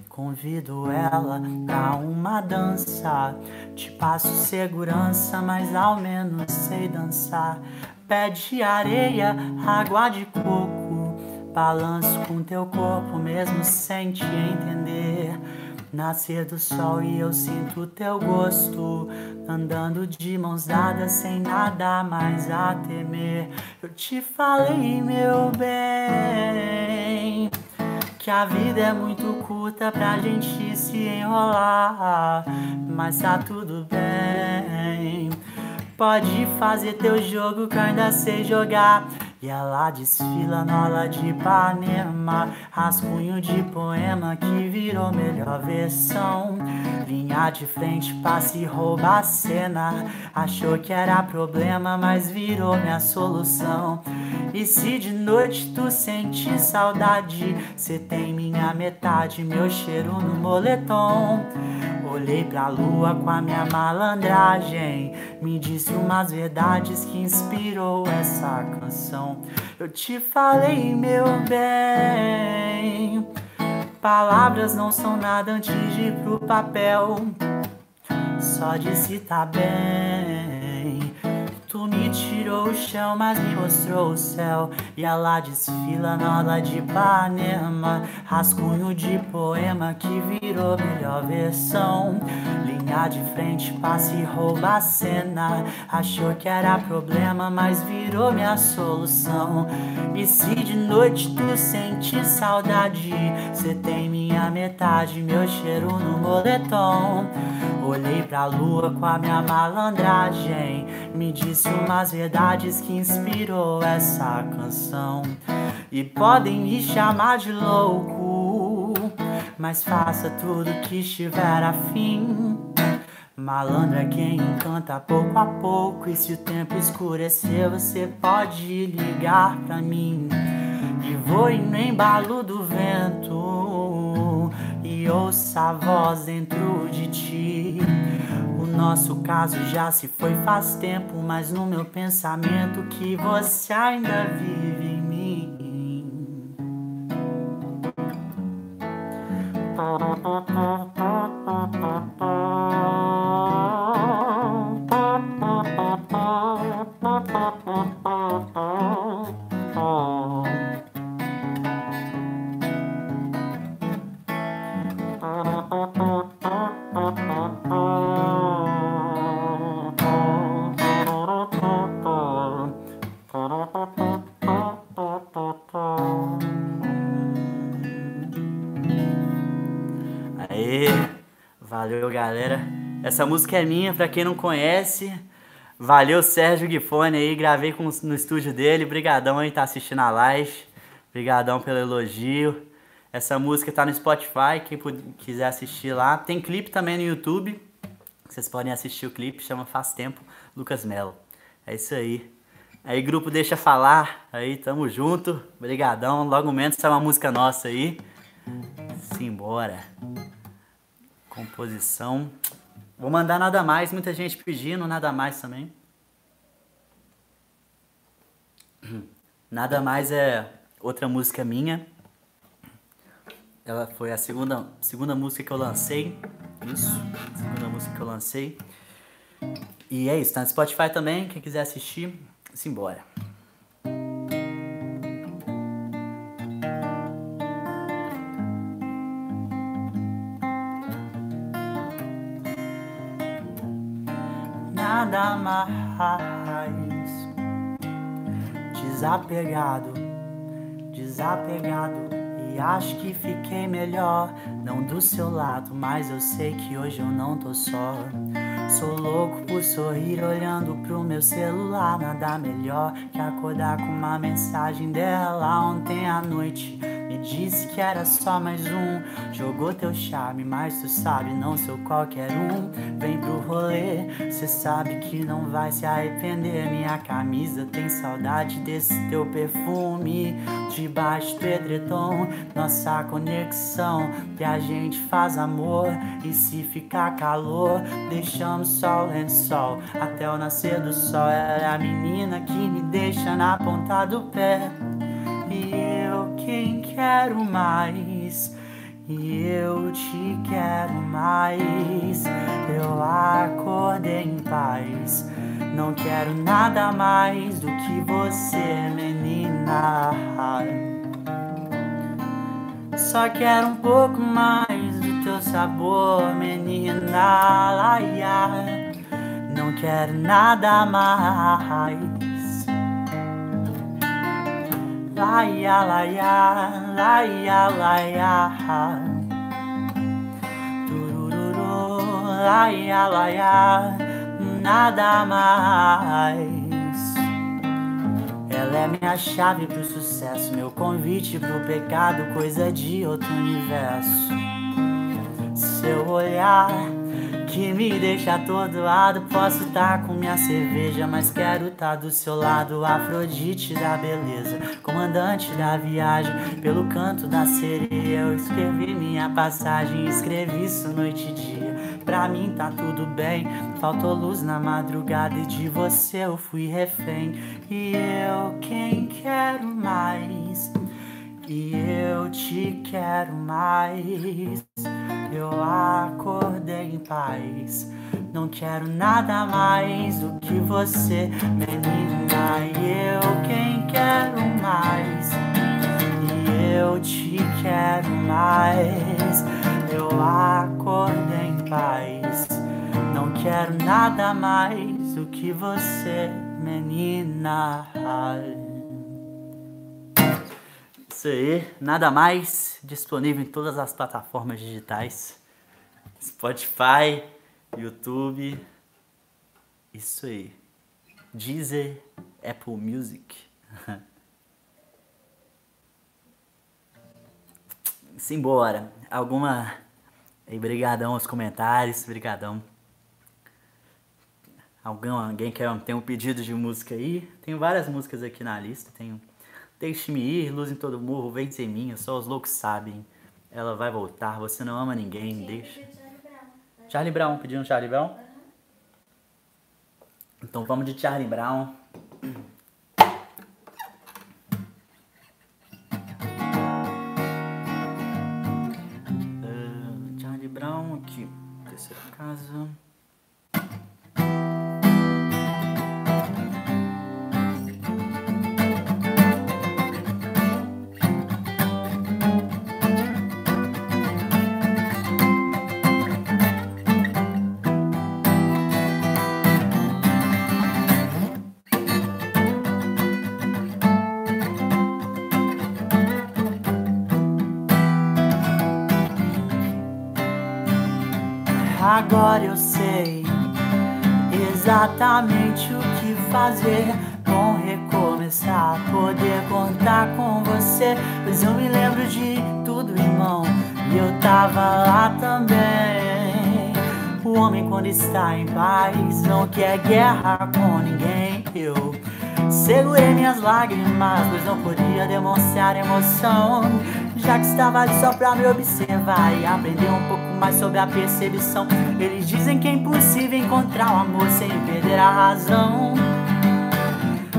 Convido ela pra uma dança. Te passo segurança, mas ao menos sei dançar. Pede areia, água de coco. Balanço com teu corpo, mesmo sem te entender. Nascer do sol e eu sinto teu gosto. Andando de mãos dadas sem nada mais a temer. Eu te falei, meu bem, que a vida é muito curta pra gente se enrolar. Mas tá tudo bem. Pode fazer teu jogo que ainda sei jogar. E ela desfila na aula de Ipanema Rascunho de poema que virou melhor versão. Linha de frente, passa e rouba a cena. Achou que era problema, mas virou minha solução. E se de noite tu sente saudade Cê tem minha metade, meu cheiro no moletom. Olhei pra lua com a minha malandragem. Me disse umas verdades que inspirou essa canção eu te falei, meu bem. Palavras não são nada antes de ir pro papel. Só disse tá bem. Me tirou o chão, mas me mostrou o céu. E ela desfila na aula de Ipanema. Rascunho de poema que virou melhor versão. Linha de frente, passa e rouba a cena. Achou que era problema, mas virou minha solução. E se de noite tu sente saudade, cê tem minha metade, meu cheiro no moletom. Olhei pra lua com a minha malandragem. Me disse umas verdades que inspirou essa canção. E podem me chamar de louco, mas faça tudo que estiver afim. Malandro é quem encanta pouco a pouco. E se o tempo escurecer, você pode ligar pra mim. E vou no embalo do vento e ouça a voz dentro de ti. Nosso caso já se foi faz tempo, mas no meu pensamento que você ainda vive em mim. Essa música é minha, pra quem não conhece. Valeu Sérgio Guifone aí, gravei com, no estúdio dele. Brigadão aí tá assistindo a live. Brigadão pelo elogio. Essa música tá no Spotify, quem quiser assistir lá. Tem clipe também no YouTube. Vocês podem assistir o clipe, chama Faz Tempo, Lucas Melo. É isso aí. Aí grupo deixa falar, aí tamo junto. Brigadão. Logo menos sai uma música nossa aí. Simbora composição. Vou mandar nada mais, muita gente pedindo, nada mais também. Nada mais é outra música minha. Ela foi a segunda, segunda música que eu lancei. Isso, segunda música que eu lancei. E é isso, tá no Spotify também, quem quiser assistir, simbora. Desapegado, desapegado. E acho que fiquei melhor. Não do seu lado, mas eu sei que hoje eu não tô só. Sou louco por sorrir olhando pro meu celular. Nada melhor que acordar com uma mensagem dela ontem à noite. Disse que era só mais um. Jogou teu charme, mas tu sabe, não sou qualquer um. Vem pro rolê, cê sabe que não vai se arrepender. Minha camisa tem saudade desse teu perfume. Debaixo do edredom, nossa conexão. Que a gente faz amor e se ficar calor, deixamos só o lençol. Até o nascer do sol, ela é a menina que me deixa na ponta do pé. Quero mais. E eu te quero mais. Eu acordei em paz. Não quero nada mais do que você, menina. Só quero um pouco mais do teu sabor, menina. Não quero nada mais. Laia, laia, laia, laia. Turururu, laia, laia, nada mais. Ela é minha chave pro sucesso, meu convite pro pecado, coisa de outro universo. Seu olhar que me deixa atordoado. Posso estar tá com minha cerveja, mas quero estar tá do seu lado. Afrodite da beleza, comandante da viagem. Pelo canto da sereia, eu escrevi minha passagem. Escrevi isso noite e dia. Pra mim tá tudo bem. Faltou luz na madrugada e de você eu fui refém. E eu quem quero mais. E eu te quero mais. Eu acordei em paz. Não quero nada mais do que você, menina. E eu quem quero mais. E eu te quero mais. Eu acordei em paz. Não quero nada mais do que você, menina. Isso aí, nada mais, disponível em todas as plataformas digitais. Spotify, YouTube. Isso aí. Deezer, Apple Music. Simbora. Alguma. Aí, brigadão aos comentários, brigadão. Alguém, alguém quer ter um pedido de música aí? Tenho várias músicas aqui na lista. Tenho Deixe-me ir, Luz em Todo Morro, Vem Ser Minha, Só os Loucos Sabem. Ela vai voltar, você não ama ninguém, Sim, deixa. Charlie Brown, pedindo Charlie Brown? Uhum. Então vamos de Charlie Brown. Uh, Charlie Brown aqui, terceira casa. Agora eu sei exatamente o que fazer. Bom recomeçar, poder contar com você. Pois eu me lembro de tudo, irmão. E eu tava lá também. O homem, quando está em paz, não quer guerra com ninguém. Eu segurei minhas lágrimas, pois não podia demonstrar emoção. Já que estava ali só pra me observar e aprender um pouco mais sobre a percepção. Eles dizem que é impossível encontrar o amor sem perder a razão.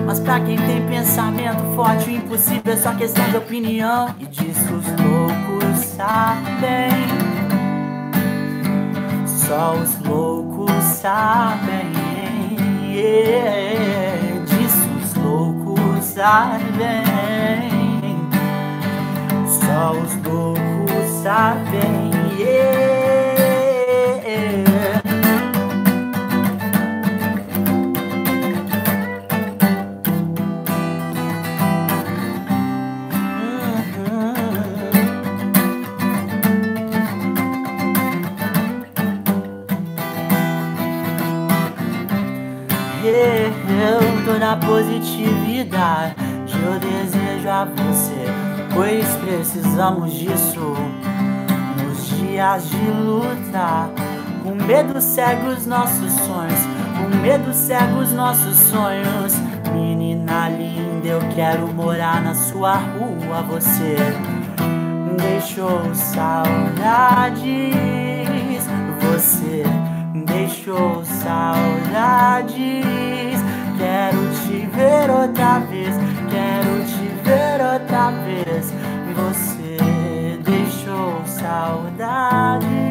Mas pra quem tem pensamento forte, o impossível é só questão de opinião. E disso os loucos sabem. Só os loucos sabem. Yeah. Disso os loucos sabem. Só os loucos sabem. Yeah. Eu tô na positividade, eu desejo a você, pois precisamos disso nos dias de luta. O medo cega os nossos sonhos, o medo cega os nossos sonhos. Menina linda, eu quero morar na sua rua. Você deixou saudades, você deixou saudades. Quero te ver outra vez, quero te ver outra vez. Você deixou saudades.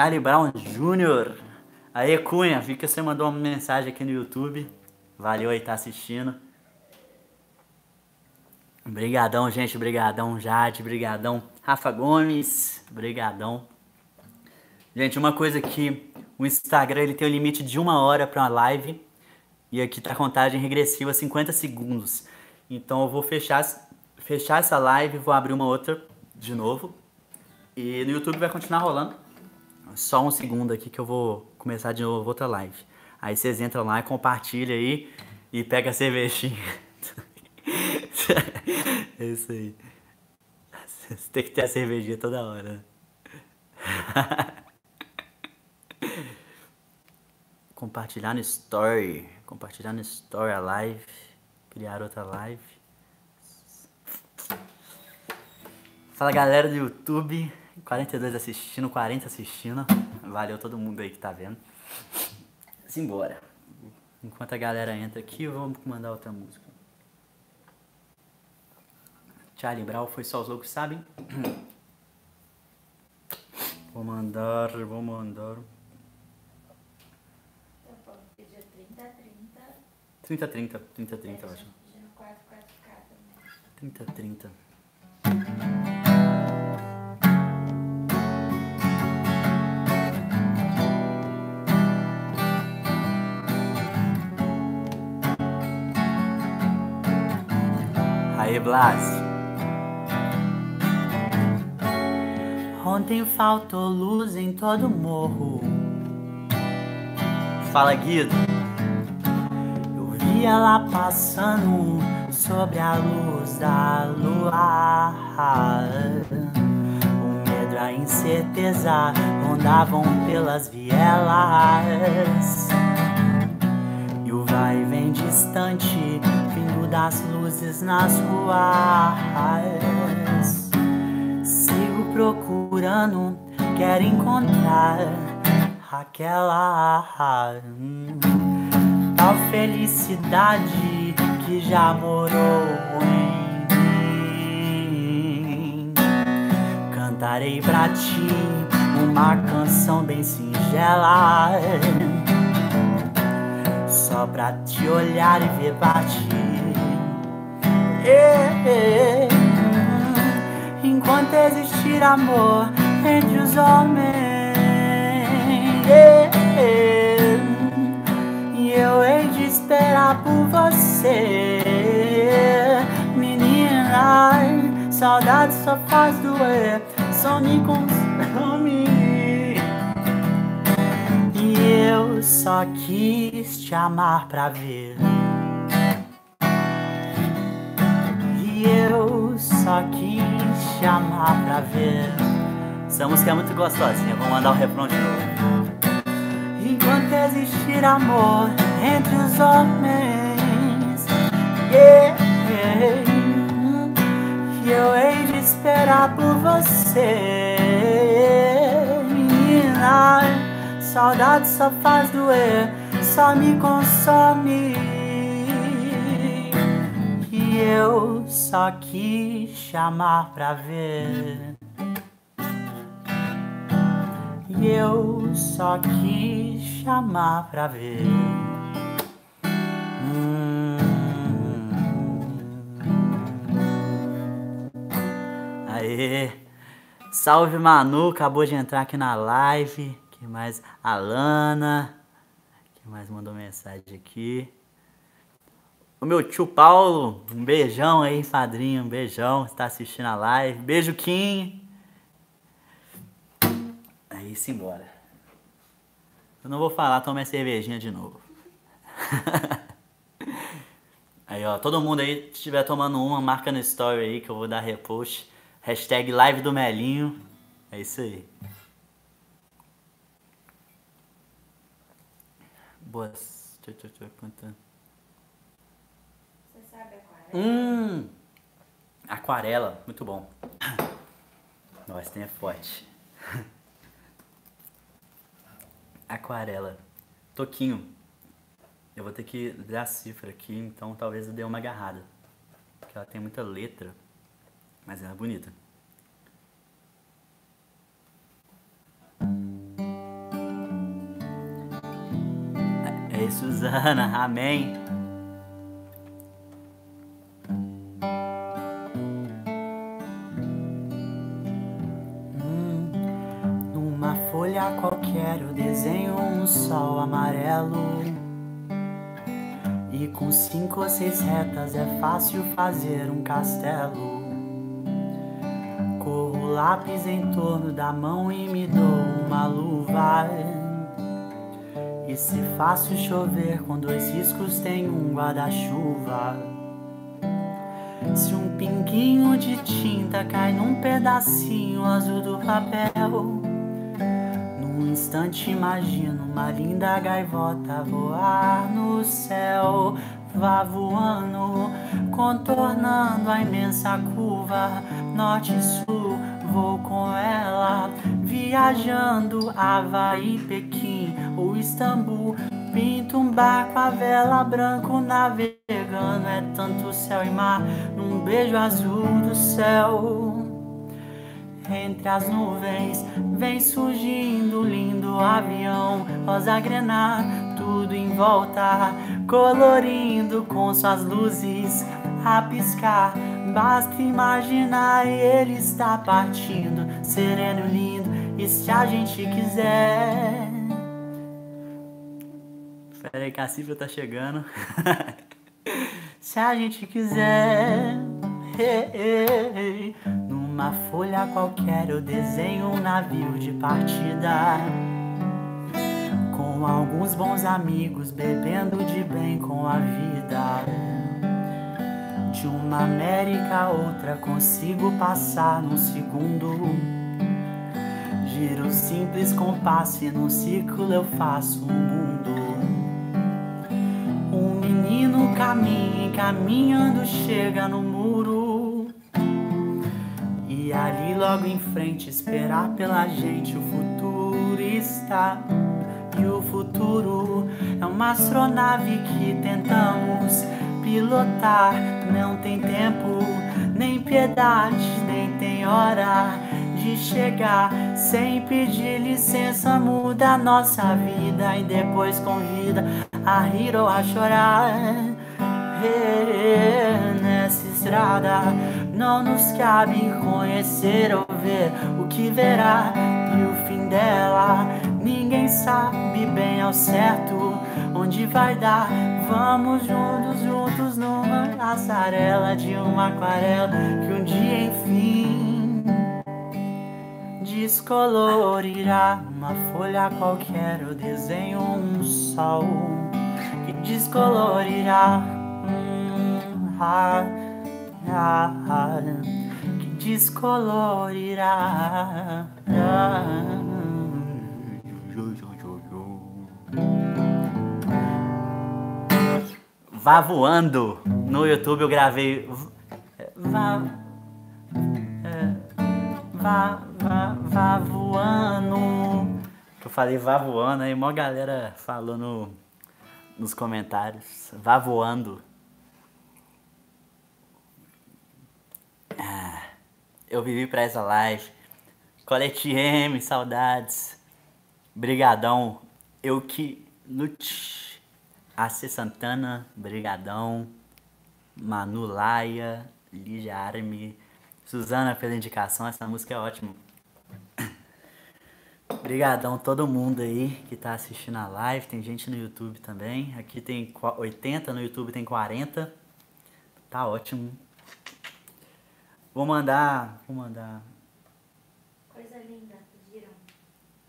Charlie Brown Jr. Aí, Cunha, vi que você mandou uma mensagem aqui no YouTube. Valeu aí tá assistindo. Brigadão, gente. Brigadão, Jade. Brigadão, Rafa Gomes. Brigadão. Gente, uma coisa que o Instagram ele tem um limite de uma hora para uma live. E aqui tá a contagem regressiva 50 segundos. Então eu vou fechar, fechar essa live, vou abrir uma outra de novo. E no YouTube vai continuar rolando. Só um segundo aqui que eu vou começar de novo outra live. Aí vocês entram lá compartilham aí e pega a cervejinha. É isso aí. Você tem que ter a cervejinha toda hora. Compartilhar no story. Compartilhar no story a live. Criar outra live. Fala galera do YouTube. 42 assistindo, 40 assistindo. Valeu todo mundo aí que tá vendo. Simbora. Enquanto a galera entra aqui, vamos mandar outra música. Charlie Brown foi só os loucos sabem. Vou mandar, vou mandar. 30, 30, 30, 30, eu acho. 30, 30. Aí Blas! Ontem faltou luz em todo o morro. Fala, Guido. Eu vi ela passando sobre a luz da lua. O medo, a incerteza rondavam pelas vielas. E o vai e vem distante, vindo das luzes nas ruas. Procurando, quero encontrar aquela tal felicidade que já morou em mim. Cantarei pra ti uma canção bem singela, só pra te olhar e ver. Eh, eh, Enquanto existir amor entre os homens, eh, eh, e eu hei de esperar por você, menina. Saudade só faz doer, só me consome. E eu só quis te amar pra ver. E eu só quis te amar pra ver. Essa música é muito gostosinha, vou mandar o refrão de novo. Enquanto existir amor entre os homens, yeah, eu hei de esperar por você, menina. Saudade só faz doer, só me consome. E eu só quis chamar pra ver. E eu só quis chamar pra ver. Hum. Aê! Salve Manu, acabou de entrar aqui na live. Que mais? Alana. Que mais mandou mensagem aqui? O meu tio Paulo, um beijão aí, padrinho, um beijão, está assistindo a live. Beijo, Kim. Aí, simbora. Eu não vou falar, toma minha cervejinha de novo. aí, ó, todo mundo aí, se estiver tomando uma, marca no story aí que eu vou dar repost. Hashtag live do Melinho. É isso aí. Boas. Deixa eu, deixa eu contando. Você sabe aquarela? Hum! Aquarela, muito bom. Nossa, tem é forte. Aquarela. Toquinho. Eu vou ter que dar a cifra aqui, então talvez eu dê uma agarrada. Porque ela tem muita letra. Mas ela é bonita. Ei, Suzana, amém. Numa folha qualquer eu desenho um sol amarelo. E com cinco ou seis retas é fácil fazer um castelo. Corro lápis em torno da mão e me dou uma luva. E se faço chover com dois riscos tem um guarda-chuva. Se um pinguinho de tinta cai num pedacinho azul do papel, num instante imagino uma linda gaivota voar no céu. Vá voando, contornando a imensa curva, norte e sul, vou com ela, viajando Havaí, Pequim ou Istambul. Pinto um barco a vela branco navegando, é tanto céu e mar num beijo azul do céu. Entre as nuvens vem surgindo lindo avião, rosa grená, tudo em volta, colorindo com suas luzes a piscar. Basta imaginar ele está partindo, sereno e lindo. E se a gente quiser. Espera aí que a cifra tá chegando. se a gente quiser Hey, numa folha qualquer eu desenho um navio de partida. Com alguns bons amigos, bebendo de bem com a vida. De uma América a outra consigo passar num segundo. Giro simples compasso e num ciclo eu faço um mundo. Menino caminha caminhando chega no muro. E ali logo em frente esperar pela gente o futuro está. E o futuro é uma astronave que tentamos pilotar. Não tem tempo, nem piedade, nem tem hora de chegar. Sem pedir licença, muda a nossa vida e depois convida a rir ou a chorar. Nessa estrada não nos cabe conhecer ou ver o que verá e o fim dela. Ninguém sabe bem ao certo onde vai dar. Vamos juntos, juntos numa passarela de uma aquarela que um dia enfim descolorirá. Uma folha qualquer eu desenho um sol descolorirá. Que descolorirá. Vá voando. No YouTube eu gravei. Vá. Vá, vá, vá voando. Eu falei vá voando, aí uma galera falou no, nos comentários. Vá voando. Ah, eu vivi pra essa live. Colete M, saudades. Brigadão. Eu que. Lute. AC Santana, Brigadão. Manu Laia, Lígia Arme, Suzana pela indicação, essa música é ótima. Obrigadão todo mundo aí que tá assistindo a live, tem gente no YouTube também. Aqui tem qua- 80, no YouTube tem 40. Tá ótimo. Vou mandar, vou mandar. Coisa linda, pediram.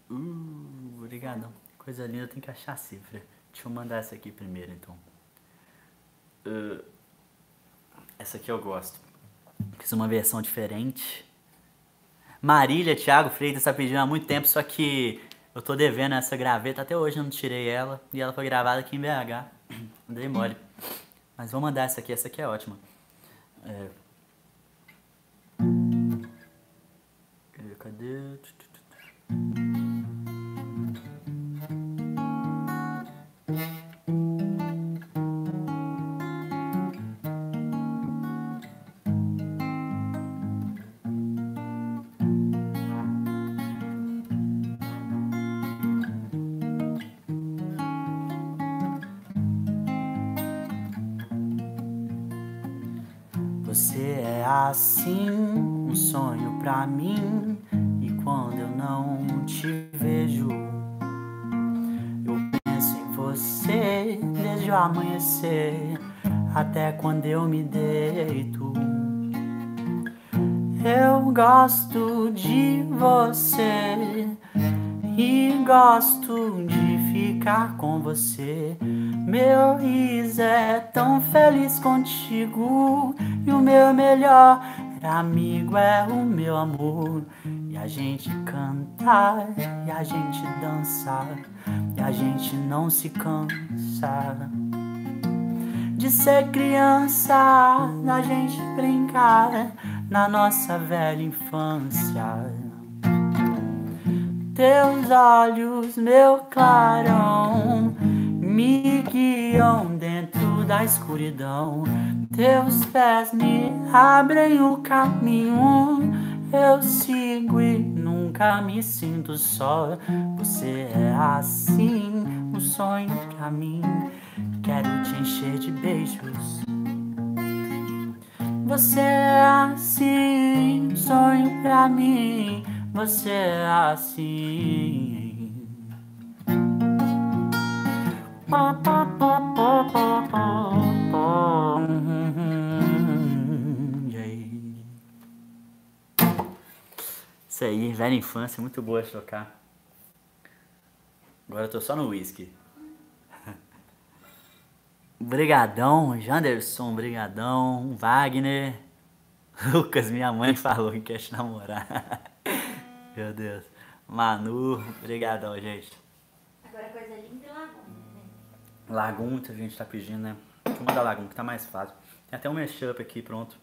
Uh, obrigadão. Coisa linda, tem que achar a cifra. Deixa eu mandar essa aqui primeiro, então. Uh, essa aqui eu gosto. Fiz uma versão diferente. Marília, Thiago Freitas tá pedindo há muito tempo, só que eu tô devendo essa graveta. Até hoje eu não tirei ela. E ela foi gravada aqui em BH. Andei mole. Mas vou mandar essa aqui, essa aqui é ótima. É... Cadê? Assim, um sonho pra mim. E quando eu não te vejo, eu penso em você desde o amanhecer até quando eu me deito. Eu gosto de você e gosto de ficar com você. Meu riso é tão feliz contigo e o meu melhor amigo é o meu amor. E a gente canta, e a gente dança, e a gente não se cansa de ser criança, da gente brincar na nossa velha infância. Teus olhos, meu clarão, me guiam dentro da escuridão. Teus pés me abrem o caminho. Eu sigo e nunca me sinto só. Você é assim, um sonho pra mim. Quero te encher de beijos. Você é assim, um sonho pra mim. Você é assim. Uhum. Isso aí, velha infância, muito boa de tocar. Agora eu tô só no whisky. Brigadão, Janderson, brigadão, Wagner. Lucas, minha mãe falou que quer te namorar. Meu Deus. Manu, brigadão, gente. Agora coisa linda. Lagum, a gente tá pedindo, né? Deixa eu mandar Lagum, que tá mais fácil. Tem até um mashup aqui, pronto.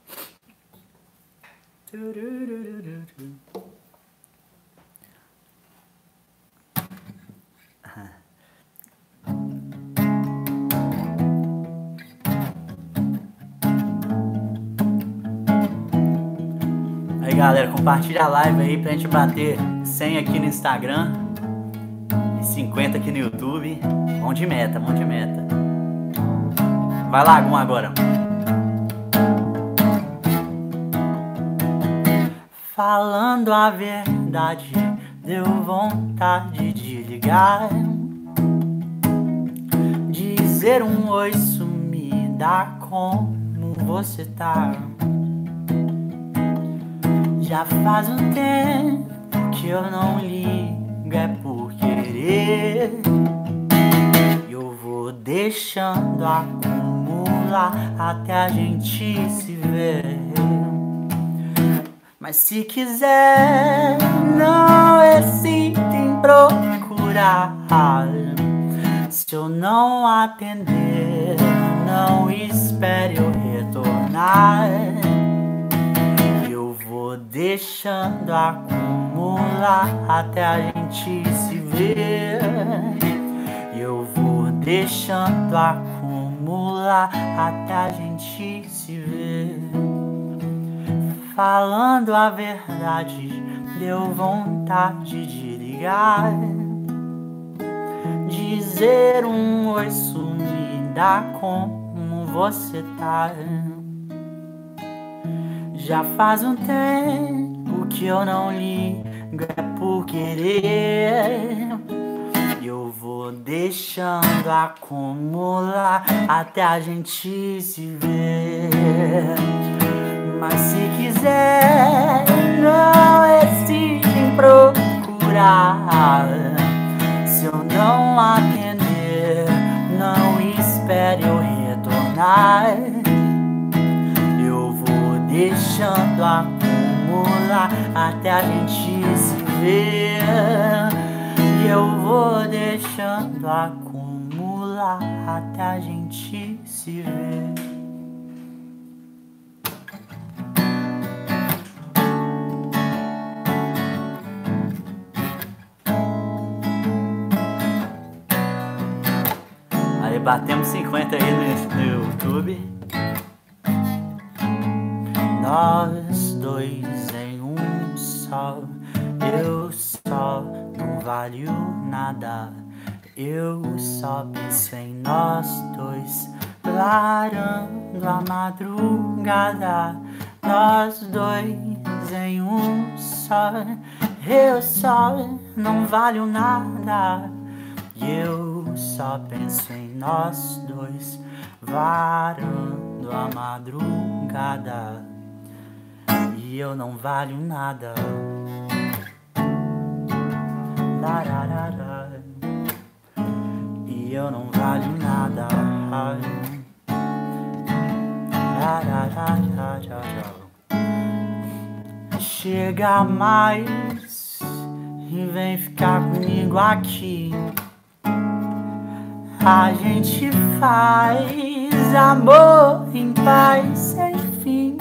Aí galera, compartilha a live aí pra gente bater 100 aqui no Instagram 50 aqui no YouTube. Mão de meta, mão de meta. Vai lá, Gum, agora. Falando a verdade, deu vontade de ligar. Dizer um oi, sumir, dar como você tá. Já faz um tempo que eu não ligo, é por querer. Eu vou deixando acumular até a gente se ver. Mas se quiser, não hesite em procurar. Se eu não atender, não espere eu retornar. Eu vou deixando acumular até a gente se Eu vou deixando acumular até a gente se ver. Falando a verdade, deu vontade de ligar. Dizer um oi, sumir, dar como você tá. Já faz um tempo que eu não ligo, é por querer. Eu vou deixando acumular até a gente se ver. Mas se quiser, não em procurar. Se eu não atender, não espere eu retornar. Eu vou deixando acumular até a gente ver. E eu vou deixando acumular até a gente se ver. Aí batemos 50 aí no, no YouTube. Nós dois em um só. Eu só não valho nada. Eu só penso em nós dois. Varando a madrugada. Nós dois em um só. Eu só não valho nada. E eu só penso em nós dois, varando a madrugada. E eu não valho nada. E eu não valho nada. Chega mais e vem ficar comigo aqui. A gente faz amor em paz sem fim.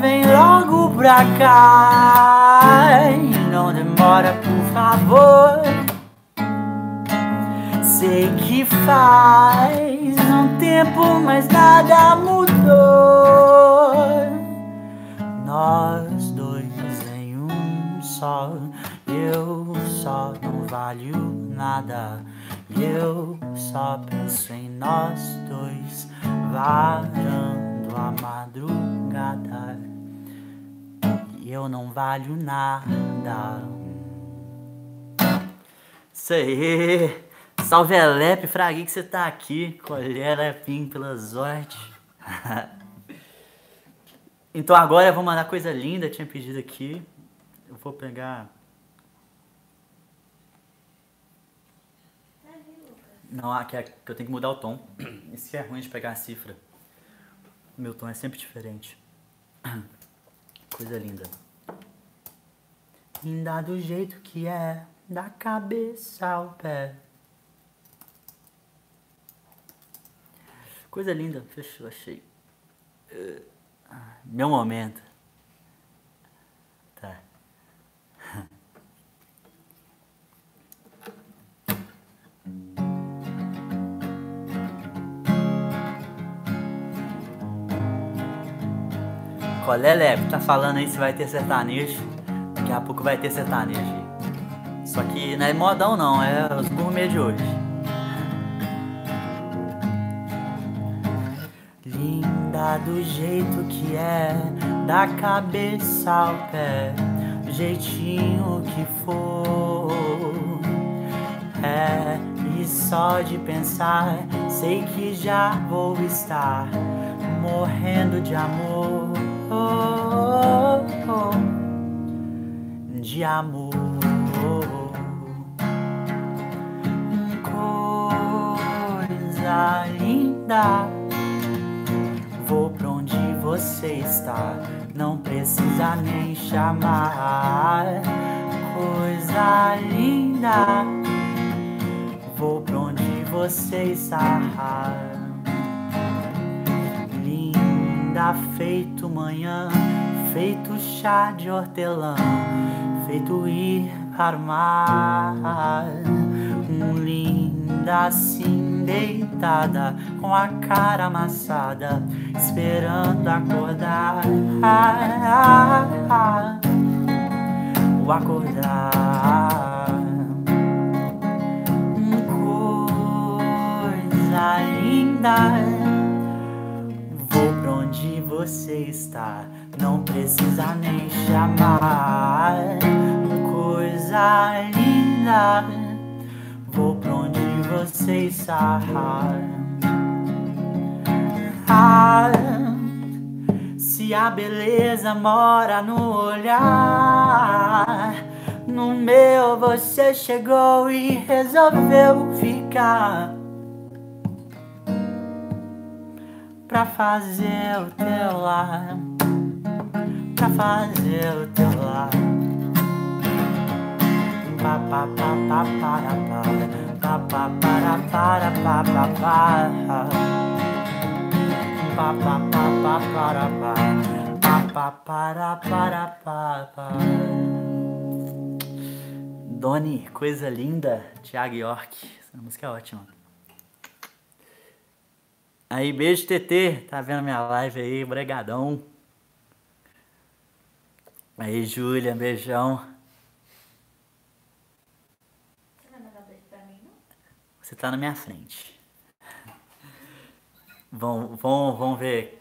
Vem logo pra cá não demora, por favor. Sei que faz um tempo, mas nada mudou. Nós dois em um só, eu só não valho nada. Eu só penso em nós dois, varando a madrugada. E eu não valho nada. Isso aí! Salve Alep, Fragui que você tá aqui. Colher Alepim pela sorte. então agora eu vou mandar coisa linda, tinha pedido aqui. Eu vou pegar. Não, aqui é que eu tenho que mudar o tom. Isso que é ruim de pegar a cifra. Meu tom é sempre diferente. Coisa linda. Linda do jeito que é, da cabeça ao pé. Coisa linda, fechou, achei. Eh, Meu momento. Qual é, Leve? Tá falando aí se vai ter sertanejo. Daqui a pouco vai ter sertanejo. Só que não é modão não, é os gourmet de hoje. Linda do jeito que é, da cabeça ao pé, do jeitinho que for. É, e só de pensar, sei que já vou estar morrendo de amor. Oh, de amor. Coisa linda. Vou pra onde você está, não precisa nem chamar. Coisa linda, vou pra onde você está. Feito manhã, feito chá de hortelã, feito ir para o mar. Um linda assim deitada, com a cara amassada, esperando acordar. O acordar. Coisa linda. Onde você está, não precisa nem chamar. Coisa linda, vou pra onde você está. Ah, se a beleza mora no olhar, no meu você chegou e resolveu ficar. Pra fazer o teu lar, pra fazer o teu lar. Pa pa pa pa para pa, pa pa para para pa pa pa. Pa pa pa pa para pa, pa pa para para pa pa. Doni, coisa linda, Thiago York, essa música é ótima. Aí, beijo, TT. Tá vendo minha live aí? Bregadão. Aí, Júlia, beijão. Você vai mandar beijo pra mim, não? Você tá na minha frente. Vão, vão, vão ver.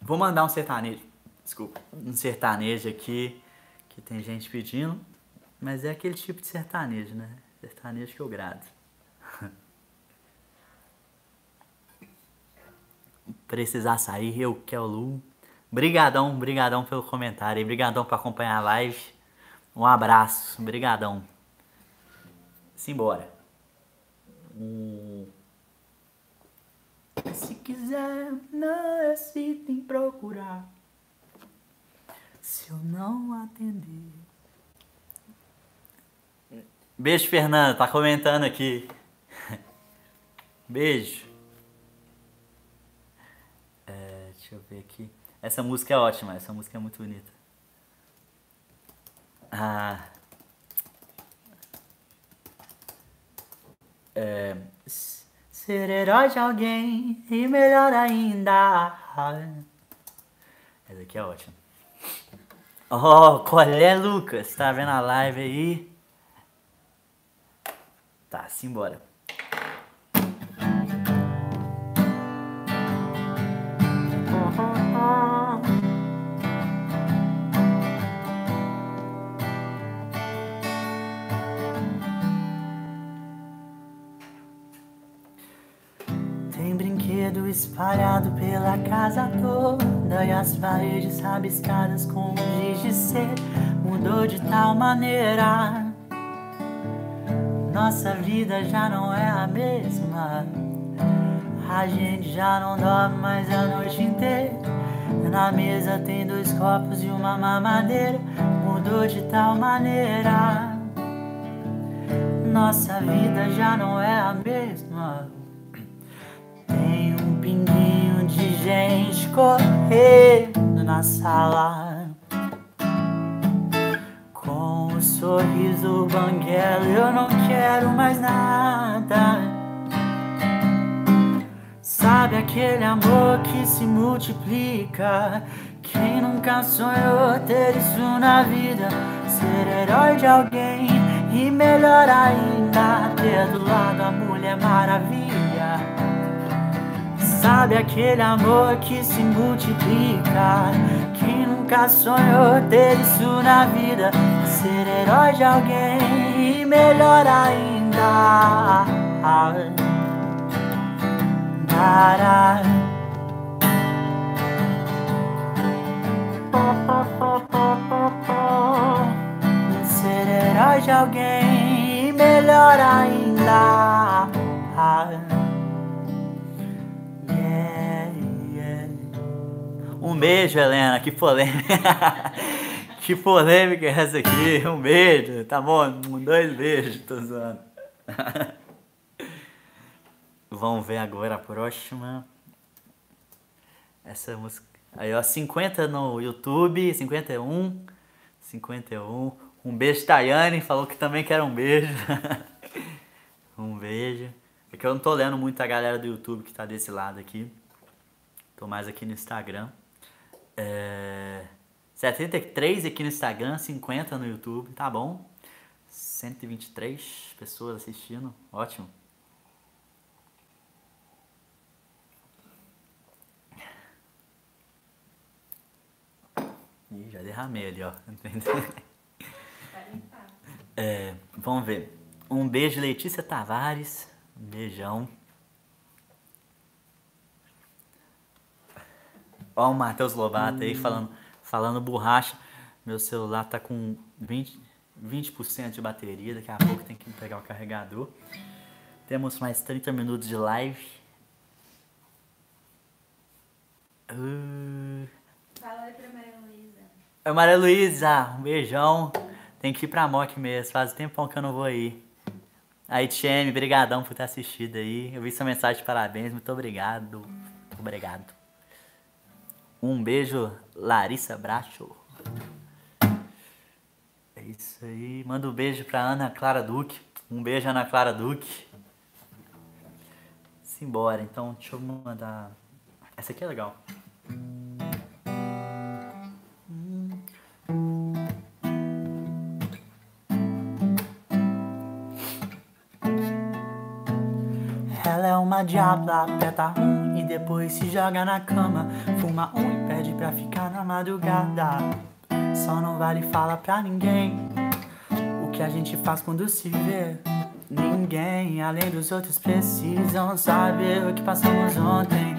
Vou mandar um sertanejo. Desculpa. Um sertanejo aqui que tem gente pedindo. Mas é aquele tipo de sertanejo, né? Sertanejo que eu grado. Precisar sair, eu que é o Lu. Brigadão, brigadão pelo comentário, brigadão por acompanhar a live. Um abraço, brigadão. Simbora. Hum. Se quiser, não hesite em procurar. Se eu não atender. Beijo, Fernando, tá comentando aqui. Beijo. Deixa eu ver aqui. Essa música é ótima, essa música é muito bonita. Ah. É, ser herói de alguém e melhor ainda. Essa aqui é ótima. Oh, qual é, Lucas? Tá vendo a live aí? Tá, simbora. Rabiscadas com giz de ser mudou de tal maneira. Nossa vida já não é a mesma. A gente já não dorme mais a noite inteira. Na mesa tem dois copos e uma mamadeira. Mudou de tal maneira. Nossa vida já não é a mesma. Tem um pinguinho de gente correndo na sala. Com o sorriso banguelo, eu não quero mais nada. Sabe aquele amor que se multiplica? Quem nunca sonhou ter isso na vida? Ser herói de alguém e melhor ainda, ter do lado a Mulher Maravilha. Sabe aquele amor que se multiplica? Quem nunca sonhou ter isso na vida? Ser herói de alguém e melhor ainda. Para. Ser herói de alguém e melhor ainda. Um beijo, Helena. Que polêmica. que polêmica é essa aqui? Um beijo. Tá bom? Dois beijos. Tô zoando. Vamos ver agora a próxima. Essa música. Aí, ó, 50 no YouTube, 51. 51. Um beijo, Tayane. Falou que também quer um beijo. um beijo. É que eu não tô lendo muito a galera do YouTube que tá desse lado aqui. Tô mais aqui no Instagram. É... 73 aqui no Instagram, 50 no YouTube. Tá bom. 123 pessoas assistindo. Ótimo. Ih, já derramei ali, ó. É, vamos ver. Um beijo, Letícia Tavares. Um beijão. Ó o Matheus Lobato aí falando, falando borracha. Meu celular tá com 20, 20% de bateria. Daqui a pouco tem que pegar o carregador. Temos mais 30 minutos de live. Uh... Fala aí pra Maria Luísa. Oi, Maria Luísa, um beijão. Tem que ir pra MOC mesmo, faz tempão que eu não vou aí. Aí, Tcheme, brigadão por ter assistido aí. Eu vi sua mensagem de parabéns, muito obrigado. Muito obrigado. Um beijo, Larissa Bracho. É isso aí. Manda um beijo pra Ana Clara Duque. Um beijo, Ana Clara Duque. Simbora, então deixa eu mandar. Essa aqui é legal. Ela é uma diabla, aperta um e depois se joga na cama. Fuma um e pede pra ficar na madrugada. Só não vale falar pra ninguém o que a gente faz quando se vê. Ninguém além dos outros precisam saber o que passamos ontem.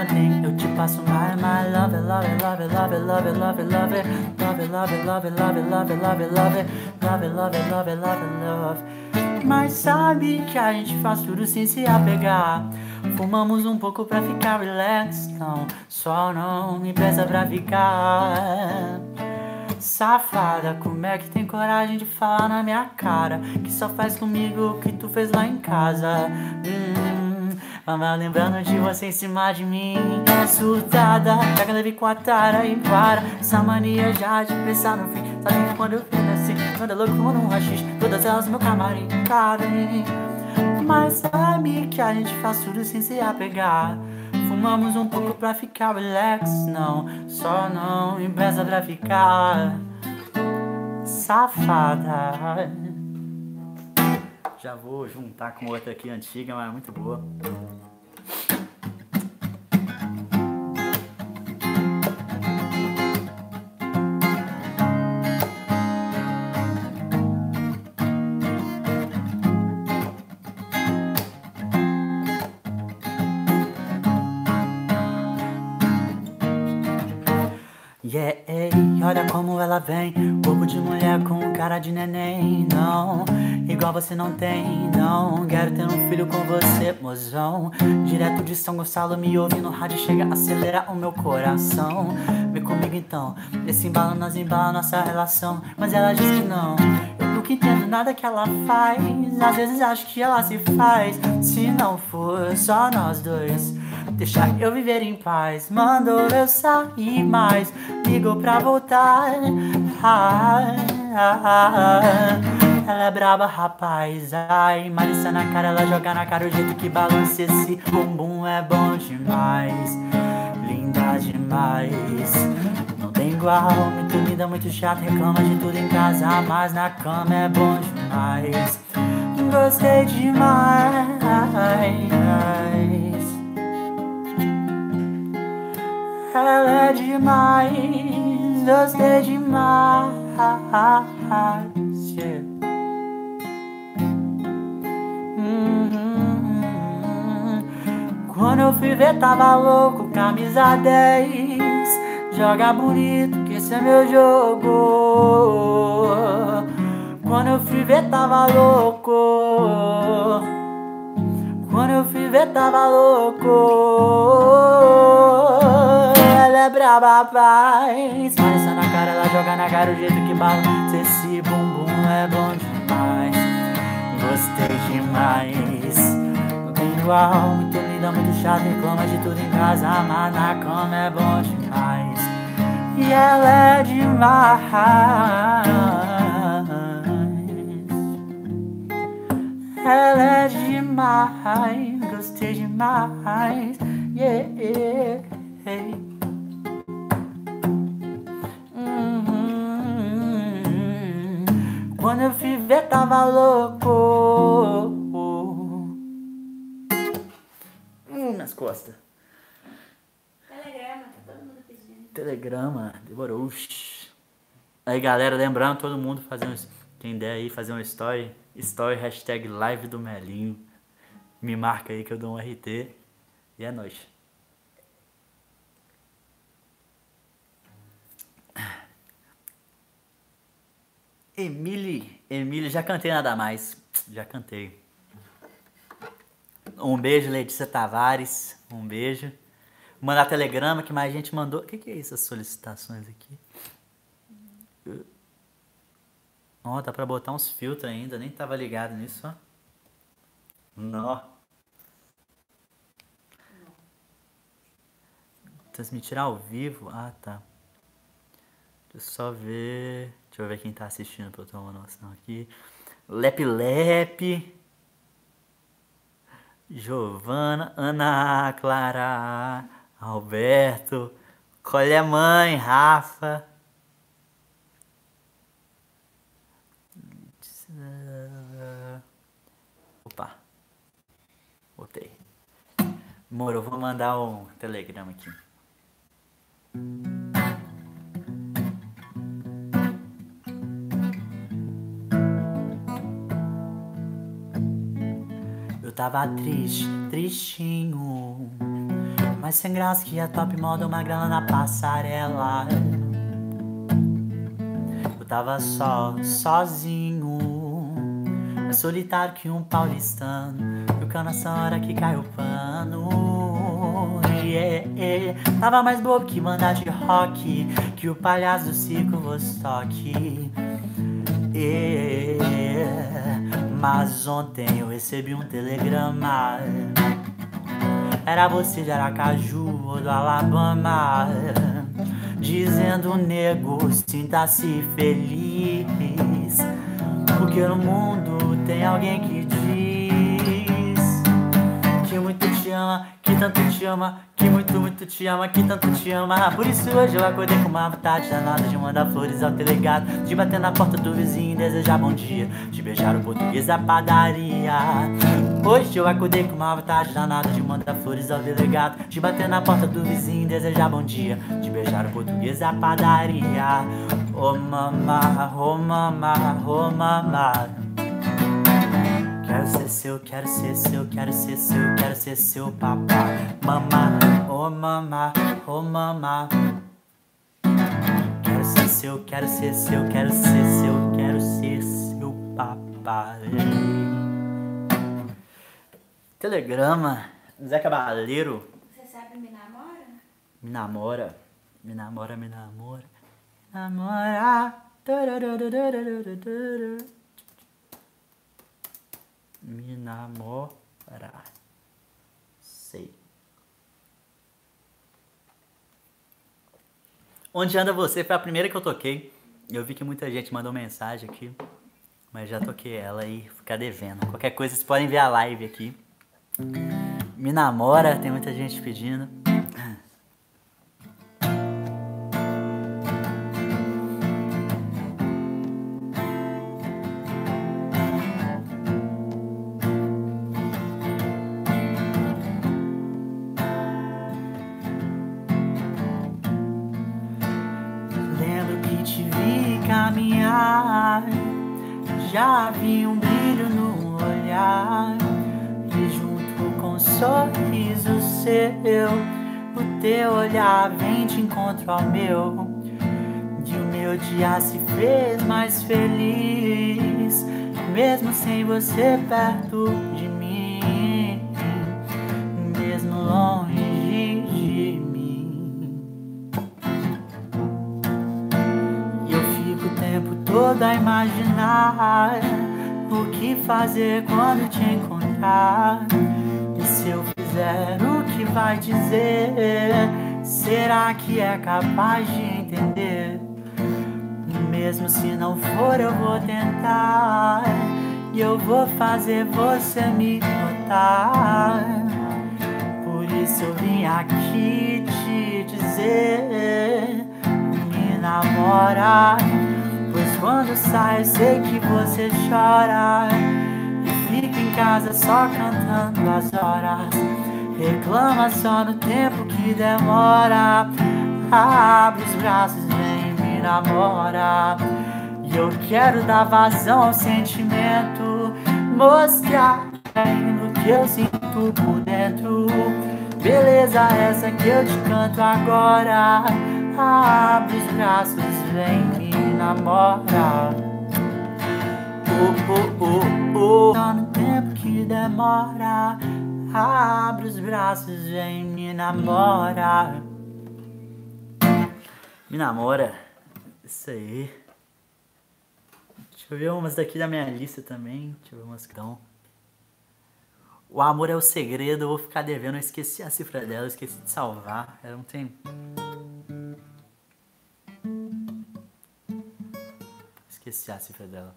Ontem eu te passo my, my love, love, love, love, love, love, love, love, love, love, love, love, love, love, love, love, love, love, love. Mas sabe que a gente faz tudo sem se apegar. Fumamos um pouco pra ficar relax, não, só não me presta pra ficar. Safada, como é que tem coragem de falar na minha cara? Que só faz comigo o que tu fez lá em casa. Hum, Mama lembrando de você em cima de mim Surtada, pega leve com a tara e para Essa mania já de pensar no fim Quando eu fico assim, quando louco como um rachis Todas elas no camarim cabem. Mas sabe que a gente faz tudo sem se apegar. Fumamos um pouco pra ficar relax Não, só não empresta pra ficar Safada. Já vou juntar com outra aqui antiga, mas é muito boa. Ela vem. Corpo de mulher com cara de neném. Não, igual você não tem. Não, quero ter um filho com você, mozão. Direto de São Gonçalo, me ouve no rádio. Chega, acelera o meu coração. Vem comigo então. Nesse embalo, nós embala nossa relação. Mas ela diz que não. Eu nunca entendo nada que ela faz. Às vezes acho que ela se faz. Se não for só nós dois. Deixa eu viver em paz. Mandou eu sair mais. Ligou pra voltar. Ah, ah, ah, ela é braba, rapaz. Ai, Marissa na cara, ela joga na cara o jeito que balança esse bumbum é bom demais. Linda demais. Não tem igual, muito linda, muito chata. Reclama de tudo em casa, mas na cama é bom demais. Gostei demais. Ela é demais, gostei demais. Yeah. Uhum. Quando eu fui ver, tava louco, camisa 10. Joga bonito, que esse é meu jogo. Quando eu fui ver, tava louco. Quando eu fui ver, tava louco paz Marissa na cara, ela joga na cara o jeito que balança Esse bumbum é bom demais. Gostei demais. Igual, muito linda, muito chata Reclama de tudo em casa, mas na cama é bom demais. E ela é demais. Ela é demais. Gostei demais. Yeah, yeah, Quando eu fui ver, tava louco. Hum, nas costas. Telegrama, tá todo mundo pedindo. Telegrama, demorou. Aí galera, lembrando todo mundo fazer um. Quem der aí fazer uma story. Story hashtag live do Melinho. Me marca aí que eu dou um RT. E é nóis. Emily, Emily, já cantei nada mais. Já cantei. Um beijo, Letícia Tavares. Um beijo. Mandar telegrama que mais gente mandou. O que, que é essas solicitações aqui? Ó, oh, dá pra botar uns filtros ainda. Nem tava ligado nisso, ó. Nó. Transmitir ao vivo? Ah, tá. Deixa eu só ver. Deixa eu ver quem tá assistindo pra eu ter uma noção aqui. Lep Lep. Giovana, Ana Clara, Alberto, Colhe Mãe, Rafa. Opa. Botei. Moro, vou mandar um telegrama aqui. Tava triste, tristinho. Mas sem graça que a top moda uma grana na passarela. Eu tava só, sozinho. Mais solitário que um paulistano. E o nessa hora que caiu o pano. Yeah, yeah. Tava mais bobo que mandar de rock. Que o palhaço do circo Vostok. Yeah. Mas ontem eu recebi um telegrama. Era você de Aracaju ou do Alabama. Dizendo, nego, sinta-se feliz. Porque no mundo tem alguém que te ama, que tanto te ama, que muito, muito te ama, que tanto te ama. Por isso hoje eu acordei com uma vontade danada de mandar flores ao delegado, de bater na porta do vizinho e desejar bom dia, de beijar o português da padaria. Hoje eu acordei com uma vontade danada de mandar flores ao delegado, de bater na porta do vizinho e desejar bom dia, de beijar o português da padaria. Oh mamá, oh mamá, oh mamá. Quero ser seu, quero ser seu, quero ser seu, quero ser seu papá. Mamá, oh mamá, oh mamá. seu, quero ser seu, quero ser seu, quero ser seu papai. Telegrama, Zé Cabaleiro. Você sabe me namora? Me namora, me namora, me namora, namora. Me namora. Sei. Onde anda você? Foi a primeira que eu toquei. Eu vi que muita gente mandou mensagem aqui. Mas já toquei ela e ficar devendo. Qualquer coisa, vocês podem ver a live aqui. Me namora, tem muita gente pedindo. Ao meu. E o meu dia se fez mais feliz, mesmo sem você perto de mim, mesmo longe de mim. E eu fico o tempo todo a imaginar o que fazer quando te encontrar. E se eu fizer o que vai dizer, será que é capaz de entender? Mesmo se não for, eu vou tentar. E eu vou fazer você me notar. Por isso eu vim aqui te dizer Me namora Pois quando sai sei que você chora E fica em casa só cantando as horas Reclama só no tempo que demora. Abre os braços, vem me namora. E eu quero dar vazão ao sentimento. Mostrar no que eu sinto por dentro. Beleza essa que eu te canto agora. Abre os braços, vem me namora. Oh, oh, oh, oh Só no tempo que demora Abre os braços, vem me namora Me namora Isso aí Deixa eu ver umas daqui da minha lista também. Deixa eu ver umas que estão. O amor é o segredo, eu vou ficar devendo. Eu esqueci a cifra dela, esqueci de salvar. Ela não tem. Esqueci a cifra dela.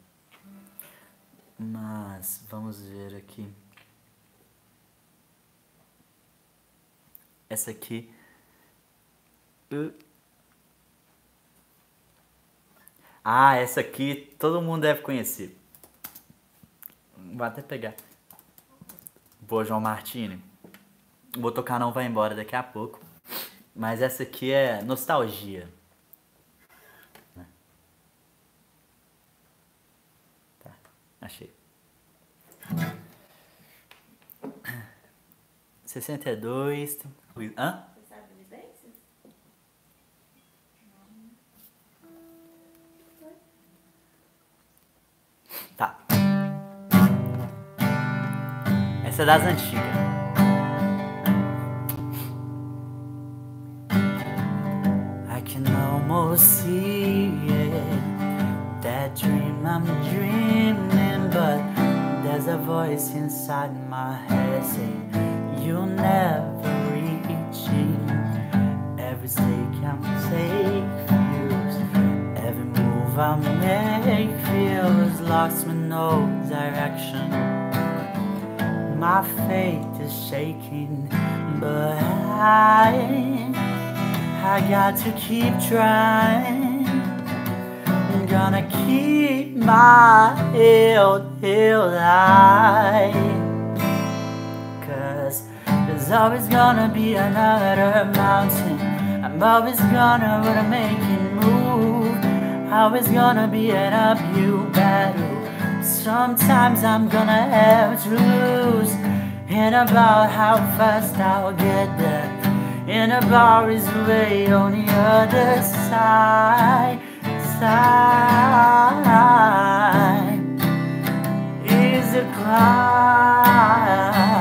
Mas vamos ver aqui. Essa aqui. Ah, essa aqui todo mundo deve conhecer. Vou até pegar. Boa, João Martini. Vou tocar Não Vai Embora daqui a pouco. Mas essa aqui é nostalgia. Tá, achei. 62. Hã? Você sabe? Tá. Essa é das antigas. I can almost see it. That dream I'm dreaming, but there's a voice inside my head saying, You'll never it. Every stake I'm safe use. Every move I make feels lost with no direction. My faith is shaking, but I, I got to keep trying. I'm gonna keep my head held high. Cause there's always gonna be another mountain. I'm always gonna wanna make it move. Always gonna be an uphill battle. Sometimes I'm gonna have to lose. And about how fast I'll get there. And about is way on the other side. time is a crime.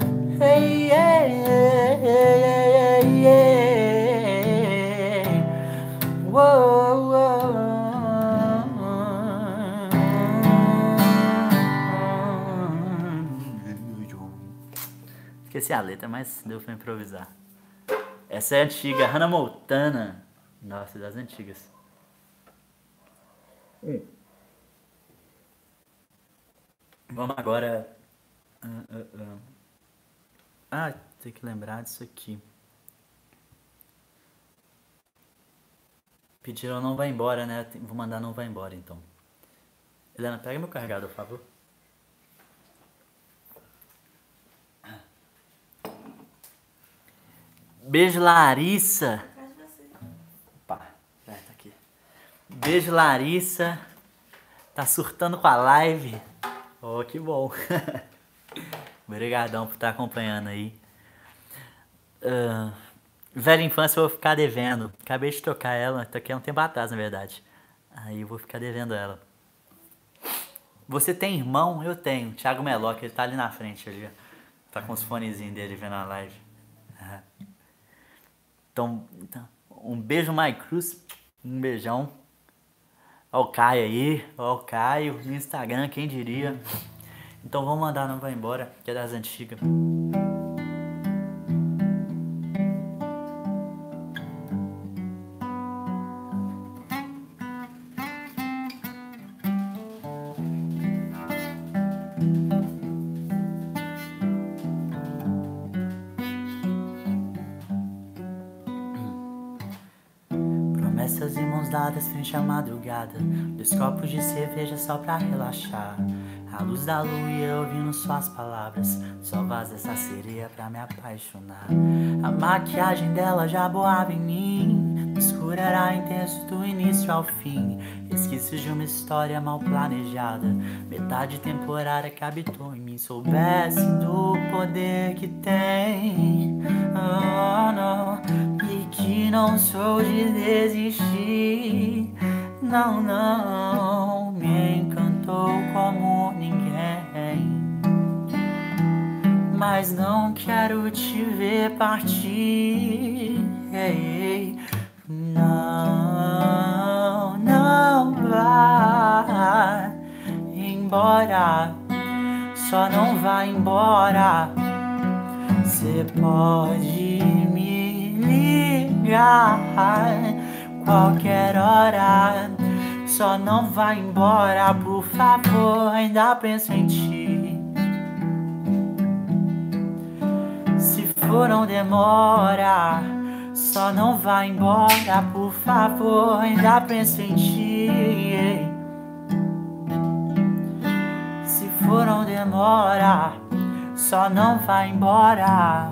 Esqueci a letra, mas deu pra improvisar. Essa é antiga, Hannah Montana. Nossa, das antigas. Vamos agora. ah, ah, ah. Ah, tem que lembrar disso aqui. Pediram não vai embora, né? Vou mandar não vai embora então. Helena, pega meu carregador, por favor. Beijo, Larissa. Opa, já tá aqui. Beijo, Larissa. Tá surtando com a live. Oh, que bom. Obrigadão por estar acompanhando aí. Ah, velha infância eu vou ficar devendo. Acabei de tocar ela, toquei há um tempo atrás, na verdade. Aí eu vou ficar devendo ela. Você tem irmão? Eu tenho. Thiago Meloc, ele tá ali na frente ali. Tá com os fonezinhos dele vendo a live. Então, então, um beijo, Mike Cruz. Um beijão. Ó o Caio aí. Ó o Caio no Instagram, quem diria. Então vamos mandar, não vai embora, que é das antigas. Promessas e mãos dadas frente à madrugada. Dois copos de cerveja só pra relaxar. A luz da lua e eu ouvindo suas palavras. Só vaza essa sereia pra me apaixonar. A maquiagem dela já boava em mim. No escuro era intenso do início ao fim. Resquícios de uma história mal planejada. Metade temporária que habitou em mim. Soubesse do poder que tem. Oh, não. Que não sou de desistir. Não, não. Me encantou como ninguém. Mas não quero te ver partir. Ei, Não, não vá embora. Só não vá embora. Você pode me ligar qualquer hora. Só não vá embora, por favor. Ainda penso em ti. Se for, não demora. Só não vá embora, por favor. Ainda penso em ti. Se for, não demora. Só não vá embora.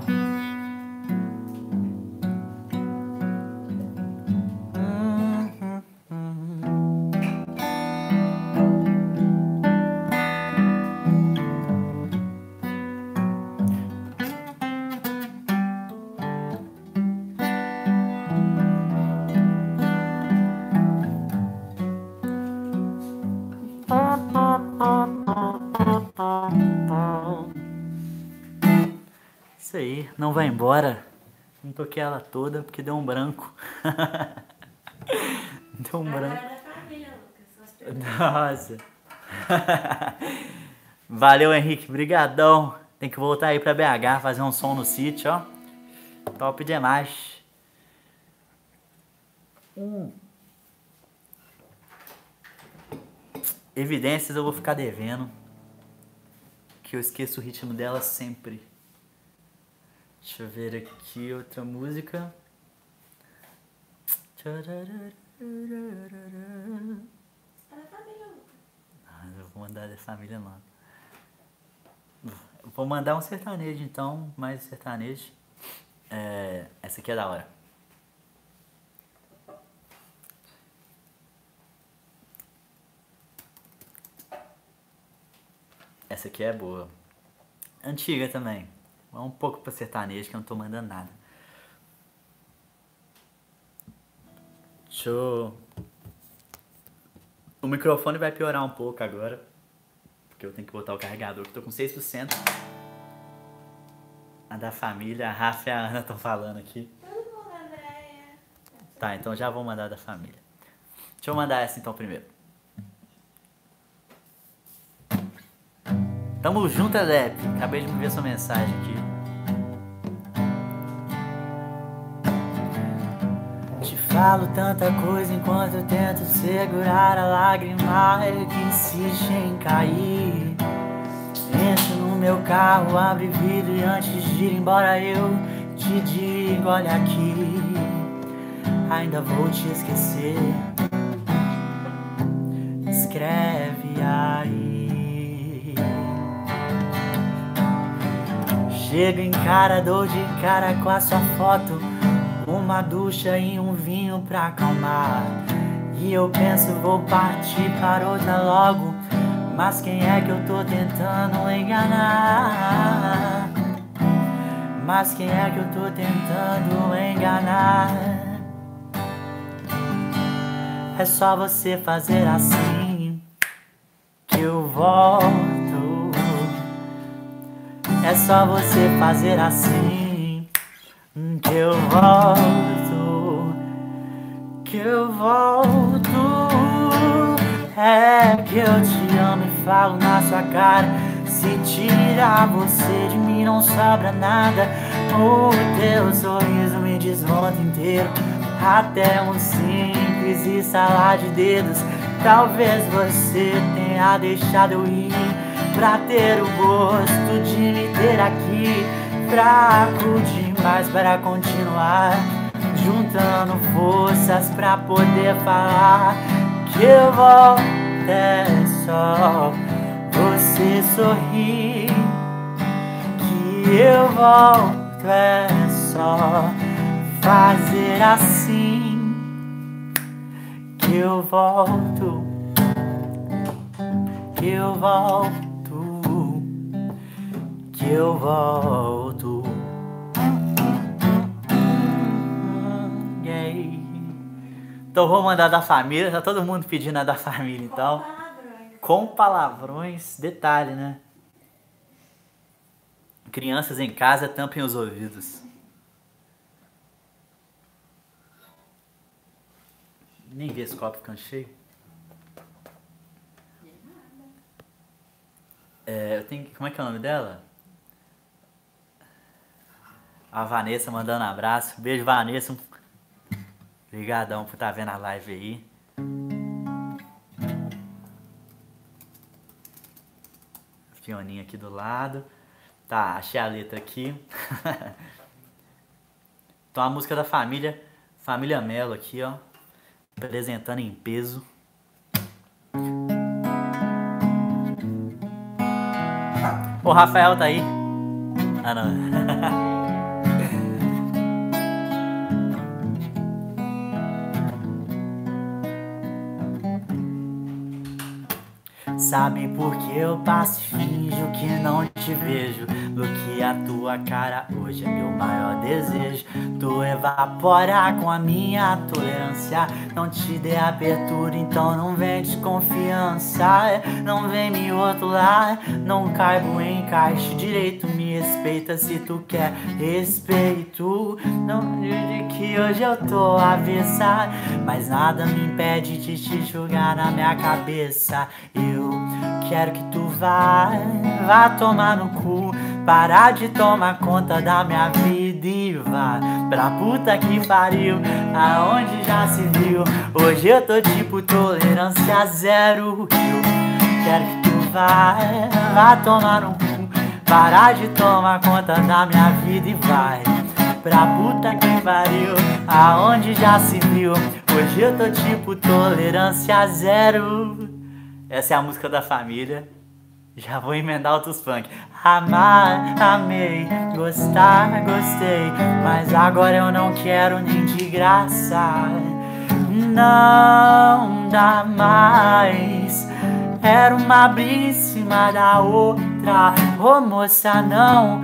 Vai embora. Não toquei ela toda porque deu um branco. deu um branco. Nossa. Valeu, Henrique. Brigadão. Tem que voltar aí pra BH, fazer um som no sítio, ó. Top demais. Hum. Evidências eu vou ficar devendo. Que eu esqueço o ritmo dela sempre. Deixa eu ver aqui outra música. Família, Lucas. Ah, eu vou mandar da família não. Vou mandar um sertanejo então, mais sertanejo. É, essa aqui é da hora. Essa aqui é boa. Antiga também. Vamos um pouco pra sertanejo que eu não tô mandando nada. Deixa eu... O microfone vai piorar um pouco agora. Porque eu tenho que botar o carregador, que tô com 6%. A da família, a Rafa e a Ana estão falando aqui. Tudo bom, Andréia? Tá, então já vou mandar da família. Deixa eu mandar essa então primeiro. Tamo junto, Elep. Acabei de me ver sua mensagem aqui. Te falo tanta coisa enquanto tento segurar a lágrima que insiste em cair. Entro no meu carro, abre vidro e antes de ir embora eu te digo: olha aqui, ainda vou te esquecer. Escreve aí. Chego em cara, dou de cara com a sua foto. Uma ducha e um vinho pra acalmar. E eu penso, vou partir para outra logo. Mas quem é que eu tô tentando enganar? Mas quem é que eu tô tentando enganar? É só você fazer assim que eu volto. É só você fazer assim que eu volto. Que eu volto. É que eu te amo e falo na sua cara. Se tirar você de mim não sobra nada. O teu sorriso me desmonta inteiro. Até um simples estalar de dedos. Talvez você tenha deixado eu ir pra ter o gosto de me ter aqui. Fraco demais para continuar. Juntando forças pra poder falar que eu volto é só você sorrir. Que eu volto é só fazer assim. Que eu volto. Que eu volto. Que eu volto. Yeah. Então vou mandar da família, tá todo mundo pedindo a da família então. Com palavrões, detalhe, né? Crianças em casa tampem os ouvidos. Nem vi esse copo ficando cheio. É, eu tenho, como é que é o nome dela? A Vanessa mandando abraço. Beijo, Vanessa. Obrigadão por estar vendo a live aí. Fioninha aqui do lado. Tá, achei a letra aqui. então a música da família, Família Melo aqui, ó. Apresentando em peso. O Rafael tá aí. Ah não. Sabe por que eu passo e finjo que não te vejo? Bloqueia a tua cara hoje é meu maior desejo. Tu evapora com a minha tolerância. Não te dei abertura, então não vem desconfiança. Não vem me rotular, não caibo em caixa direito. Me respeita se tu quer respeito. Não diga que hoje eu tô avessa, mas nada me impede de te jogar na minha cabeça. Eu quero que tu vá, vá tomar no cu. Parar de tomar conta da minha vida e vá pra puta que pariu, aonde já se viu. Hoje eu tô tipo tolerância zero. Quero que tu vá, vá tomar no cu. Parar de tomar conta da minha vida e vai pra puta que pariu, aonde já se viu. Hoje eu tô tipo tolerância zero. Essa é a música da família. Já vou emendar outros funk. Amar, amei, gostar, gostei. Mas agora eu não quero nem de graça. Não dá mais. Era uma cima da outra. Ô oh, moça, não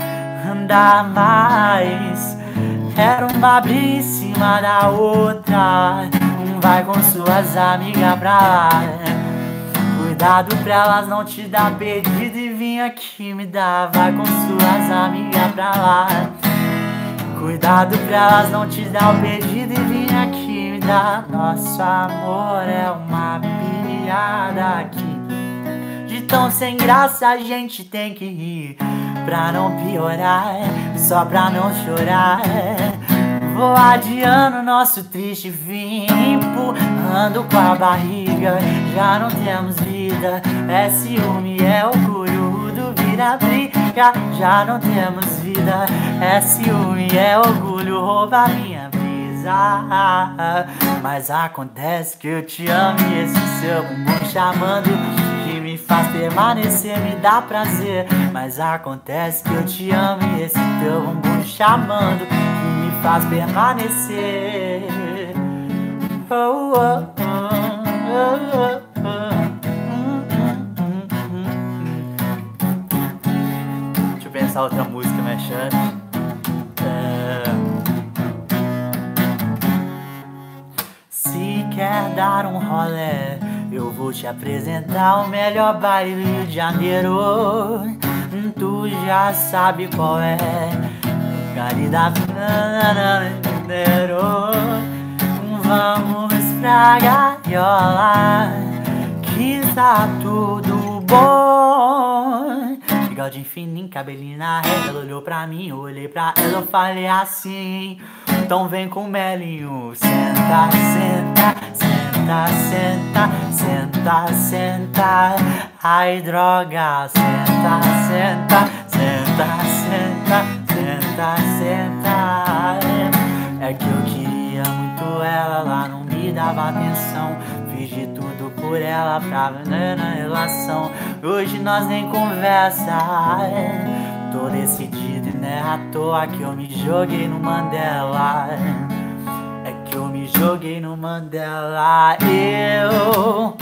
dá mais. Era uma cima da outra. Vai com suas amigas pra lá. Cuidado pra elas não te dar pedido e vim aqui me dar. Vai com suas amigas pra lá. Cuidado pra elas não te dar o pedido e vim aqui me dar. Nosso amor é uma piada aqui. De tão sem graça a gente tem que rir. Pra não piorar, só pra não chorar. Vou adiando nosso triste fim Empurrando com a barriga. Já não temos vida É ciúme, é orgulho Duvida, briga. Já não temos vida É ciúme, é orgulho Rouba minha brisa Mas acontece que eu te amo E esse seu bumbum chamando Que me faz permanecer Me dá prazer. Mas acontece que eu te amo E esse teu bumbum chamando faz permanecer. Deixa eu pensar outra música, né, é... Se quer dar um rolé, eu vou te apresentar o melhor baile do Rio de Janeiro. Tu já sabe qual é. Caridade Vamos pra gaiola Que está tudo bom Bigodinho fininho, cabelinho na reta Ela olhou pra mim, olhei pra ela Eu falei assim Então vem com o melinho Senta, senta, senta, senta Senta, senta Ai droga Senta, senta, senta, senta senta, senta. É que eu ela, não me dava atenção. Fiz de tudo por ela pra vender na relação. Hoje nós nem conversa. Tô decidido e não é à toa que eu me joguei no Mandela. É que eu me joguei no Mandela. Eu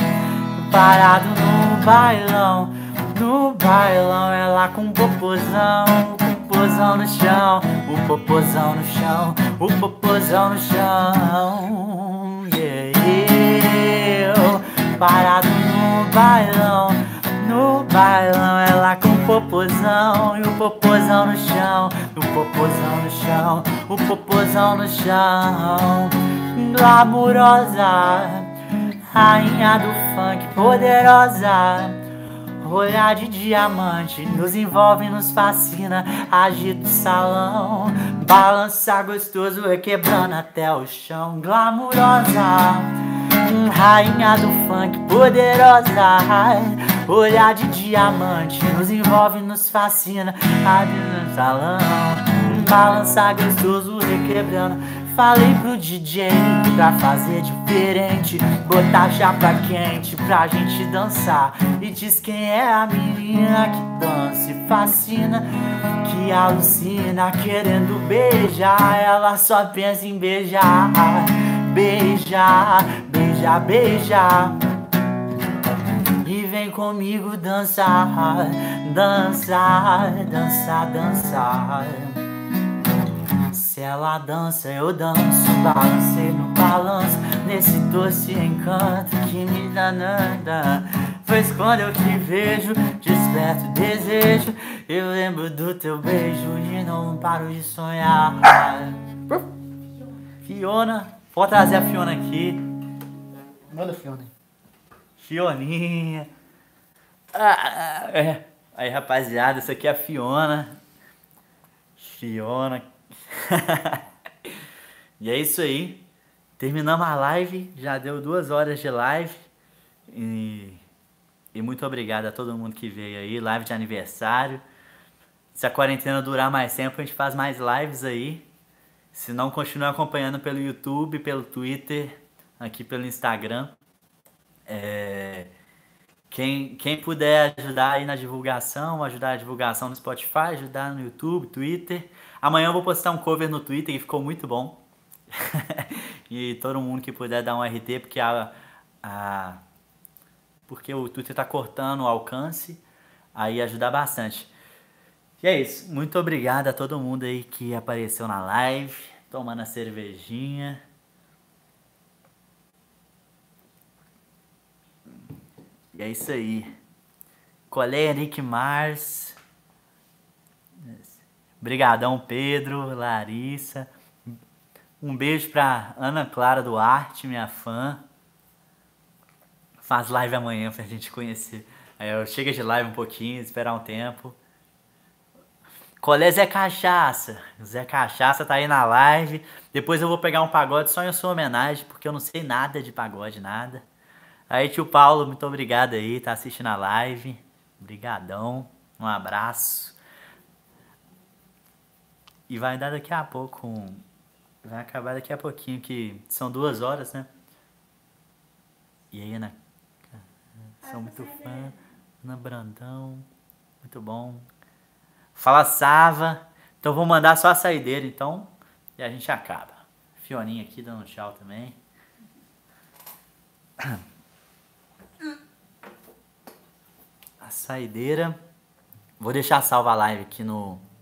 parado no bailão. No bailão, ela com popozão popozão no chão, o popozão no chão, o popozão no chão. Yeah, eu parado no bailão, no bailão, ela com popozão e o popozão no chão, o popozão no chão, o popozão no chão. Glamurosa, rainha do funk, poderosa olhar de diamante nos envolve, nos fascina. Agita o salão, balança gostoso, requebrando até o chão. Glamurosa, rainha do funk, poderosa. Olhar de diamante nos envolve, nos fascina. Agita o salão, balança gostoso, requebrando. Falei pro DJ pra fazer diferente Botar chapa quente pra gente dançar. E diz quem é a menina que dança e fascina Que alucina querendo beijar. Ela só pensa em beijar Beijar, beijar, beijar. E vem comigo dançar Dançar, dançar, dançar ela dança, eu danço, balancei no balanço Nesse doce encanto que me dá nada. Pois quando eu te vejo, desperto desejo Eu lembro do teu beijo e não paro de sonhar. Fiona, pode trazer a Fiona aqui. Manda Fiona. Fioninha. Ah, é. Aí rapaziada, essa aqui é a Fiona. Fiona e é isso aí. Terminamos a live. Já deu duas horas de live. E, e muito obrigado a todo mundo que veio aí. Live de aniversário. Se a quarentena durar mais tempo, a gente faz mais lives aí. Se não, continue acompanhando pelo YouTube, pelo Twitter, aqui pelo Instagram. É, quem, quem puder ajudar aí na divulgação, ajudar a divulgação no Spotify, ajudar no YouTube, Twitter. Amanhã eu vou postar um cover no Twitter que ficou muito bom. e todo mundo que puder dar um RT, porque a, a porque o Twitter tá cortando o alcance, aí ajuda bastante. E é isso. Muito obrigado a todo mundo aí que apareceu na live, tomando a cervejinha. E é isso aí. Colé Henrique Mars. Brigadão Pedro, Larissa. Um beijo pra Ana Clara Duarte, minha fã. Faz live amanhã pra gente conhecer. Aí eu chego de live um pouquinho, esperar um tempo. Colé Zé Cachaça. Zé Cachaça tá aí na live. Depois eu vou pegar um pagode só em sua homenagem, porque eu não sei nada de pagode, nada. Aí, tio Paulo, muito obrigado aí, tá assistindo a live. Obrigadão. Um abraço. E vai dar daqui a pouco um... Vai acabar daqui a pouquinho, que são duas horas, né? E aí, Ana? Sou muito fã. Ana Brandão. Muito bom. Fala Sava. Então vou mandar só a saideira, então. E a gente acaba. Fioninha aqui dando tchau também. A saideira. Vou deixar salva a live aqui no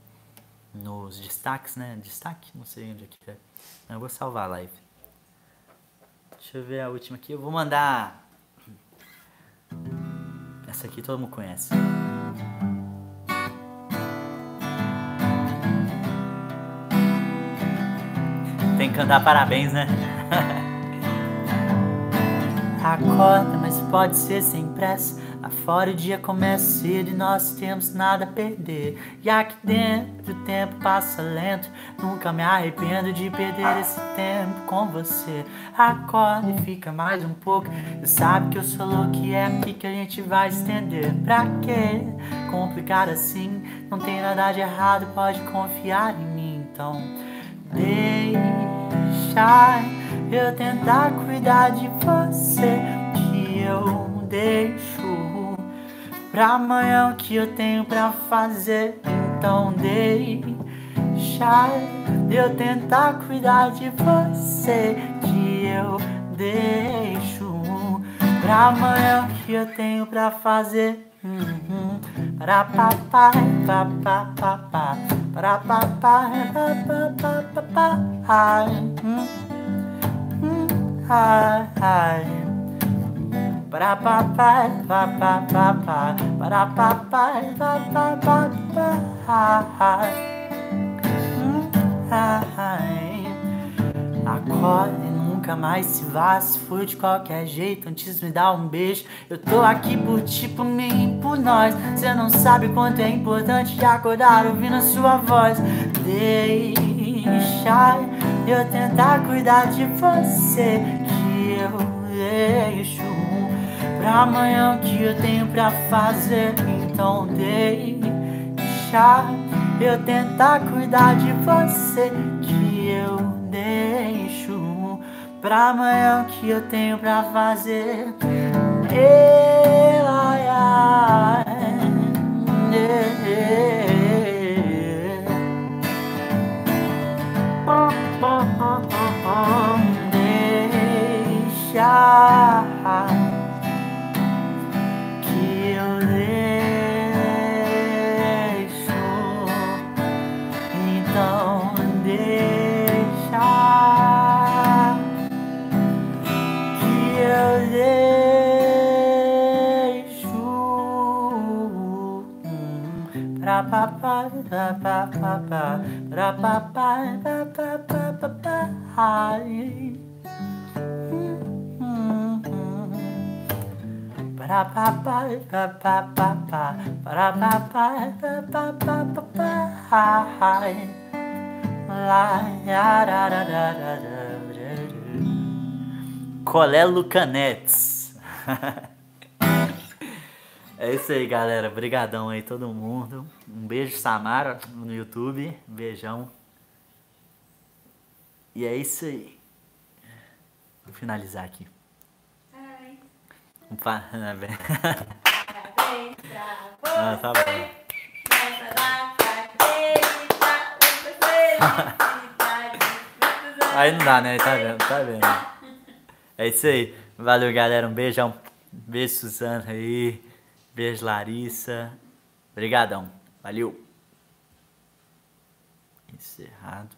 nos destaques, né? Destaque? Não sei onde é que é. Eu vou salvar a live. Deixa eu ver a última aqui. Eu vou mandar. Essa aqui todo mundo conhece. Tem que cantar parabéns, né? Acorda, mas pode ser sem pressa. Fora o dia começa cedo e nós temos nada a perder. E aqui dentro o tempo passa lento. Nunca me arrependo de perder esse tempo com você. Acorda e fica mais um pouco. Você sabe que eu sou louco e é aqui que a gente vai estender. Pra quê? Complicar assim. Não tem nada de errado, pode confiar em mim. Então, deixa eu tentar cuidar de você. Que eu deixo pra amanhã o que eu tenho pra fazer. Então deixa eu tentar cuidar de você. Que eu deixo pra amanhã o que eu tenho pra fazer. Uhum. Para papai, papá, papá, para papá, papá, ai, hum, hum, ai, ai. Acorde, nunca mais se vá, se for de qualquer jeito, antes me dá um beijo. Eu tô aqui por ti, por mim, por nós. Você não sabe quanto é importante acordar ouvindo a sua voz. Deixa eu tentar cuidar de você, que eu deixo pra amanhã o que eu tenho pra fazer. Então deixa eu tentar cuidar de você, que eu deixo pra amanhã o que eu tenho pra fazer. Ela, ai, Deixa Colé Lucanetes. É isso aí, galera. Obrigadão aí todo mundo. Um beijo, Samara, no YouTube. Beijão. E é isso aí. Vou finalizar aqui. Parabéns. Parabéns pra Ah, tá bom. Aí não dá, né? Tá vendo, tá vendo. É isso aí. Valeu, galera. Um beijão. Beijo, Suzana aí. Beijo, Larissa. Obrigadão. Valeu. Encerrado.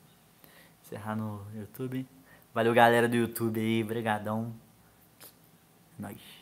Encerrar no YouTube. Valeu, galera do YouTube aí. Obrigadão. É Nóis.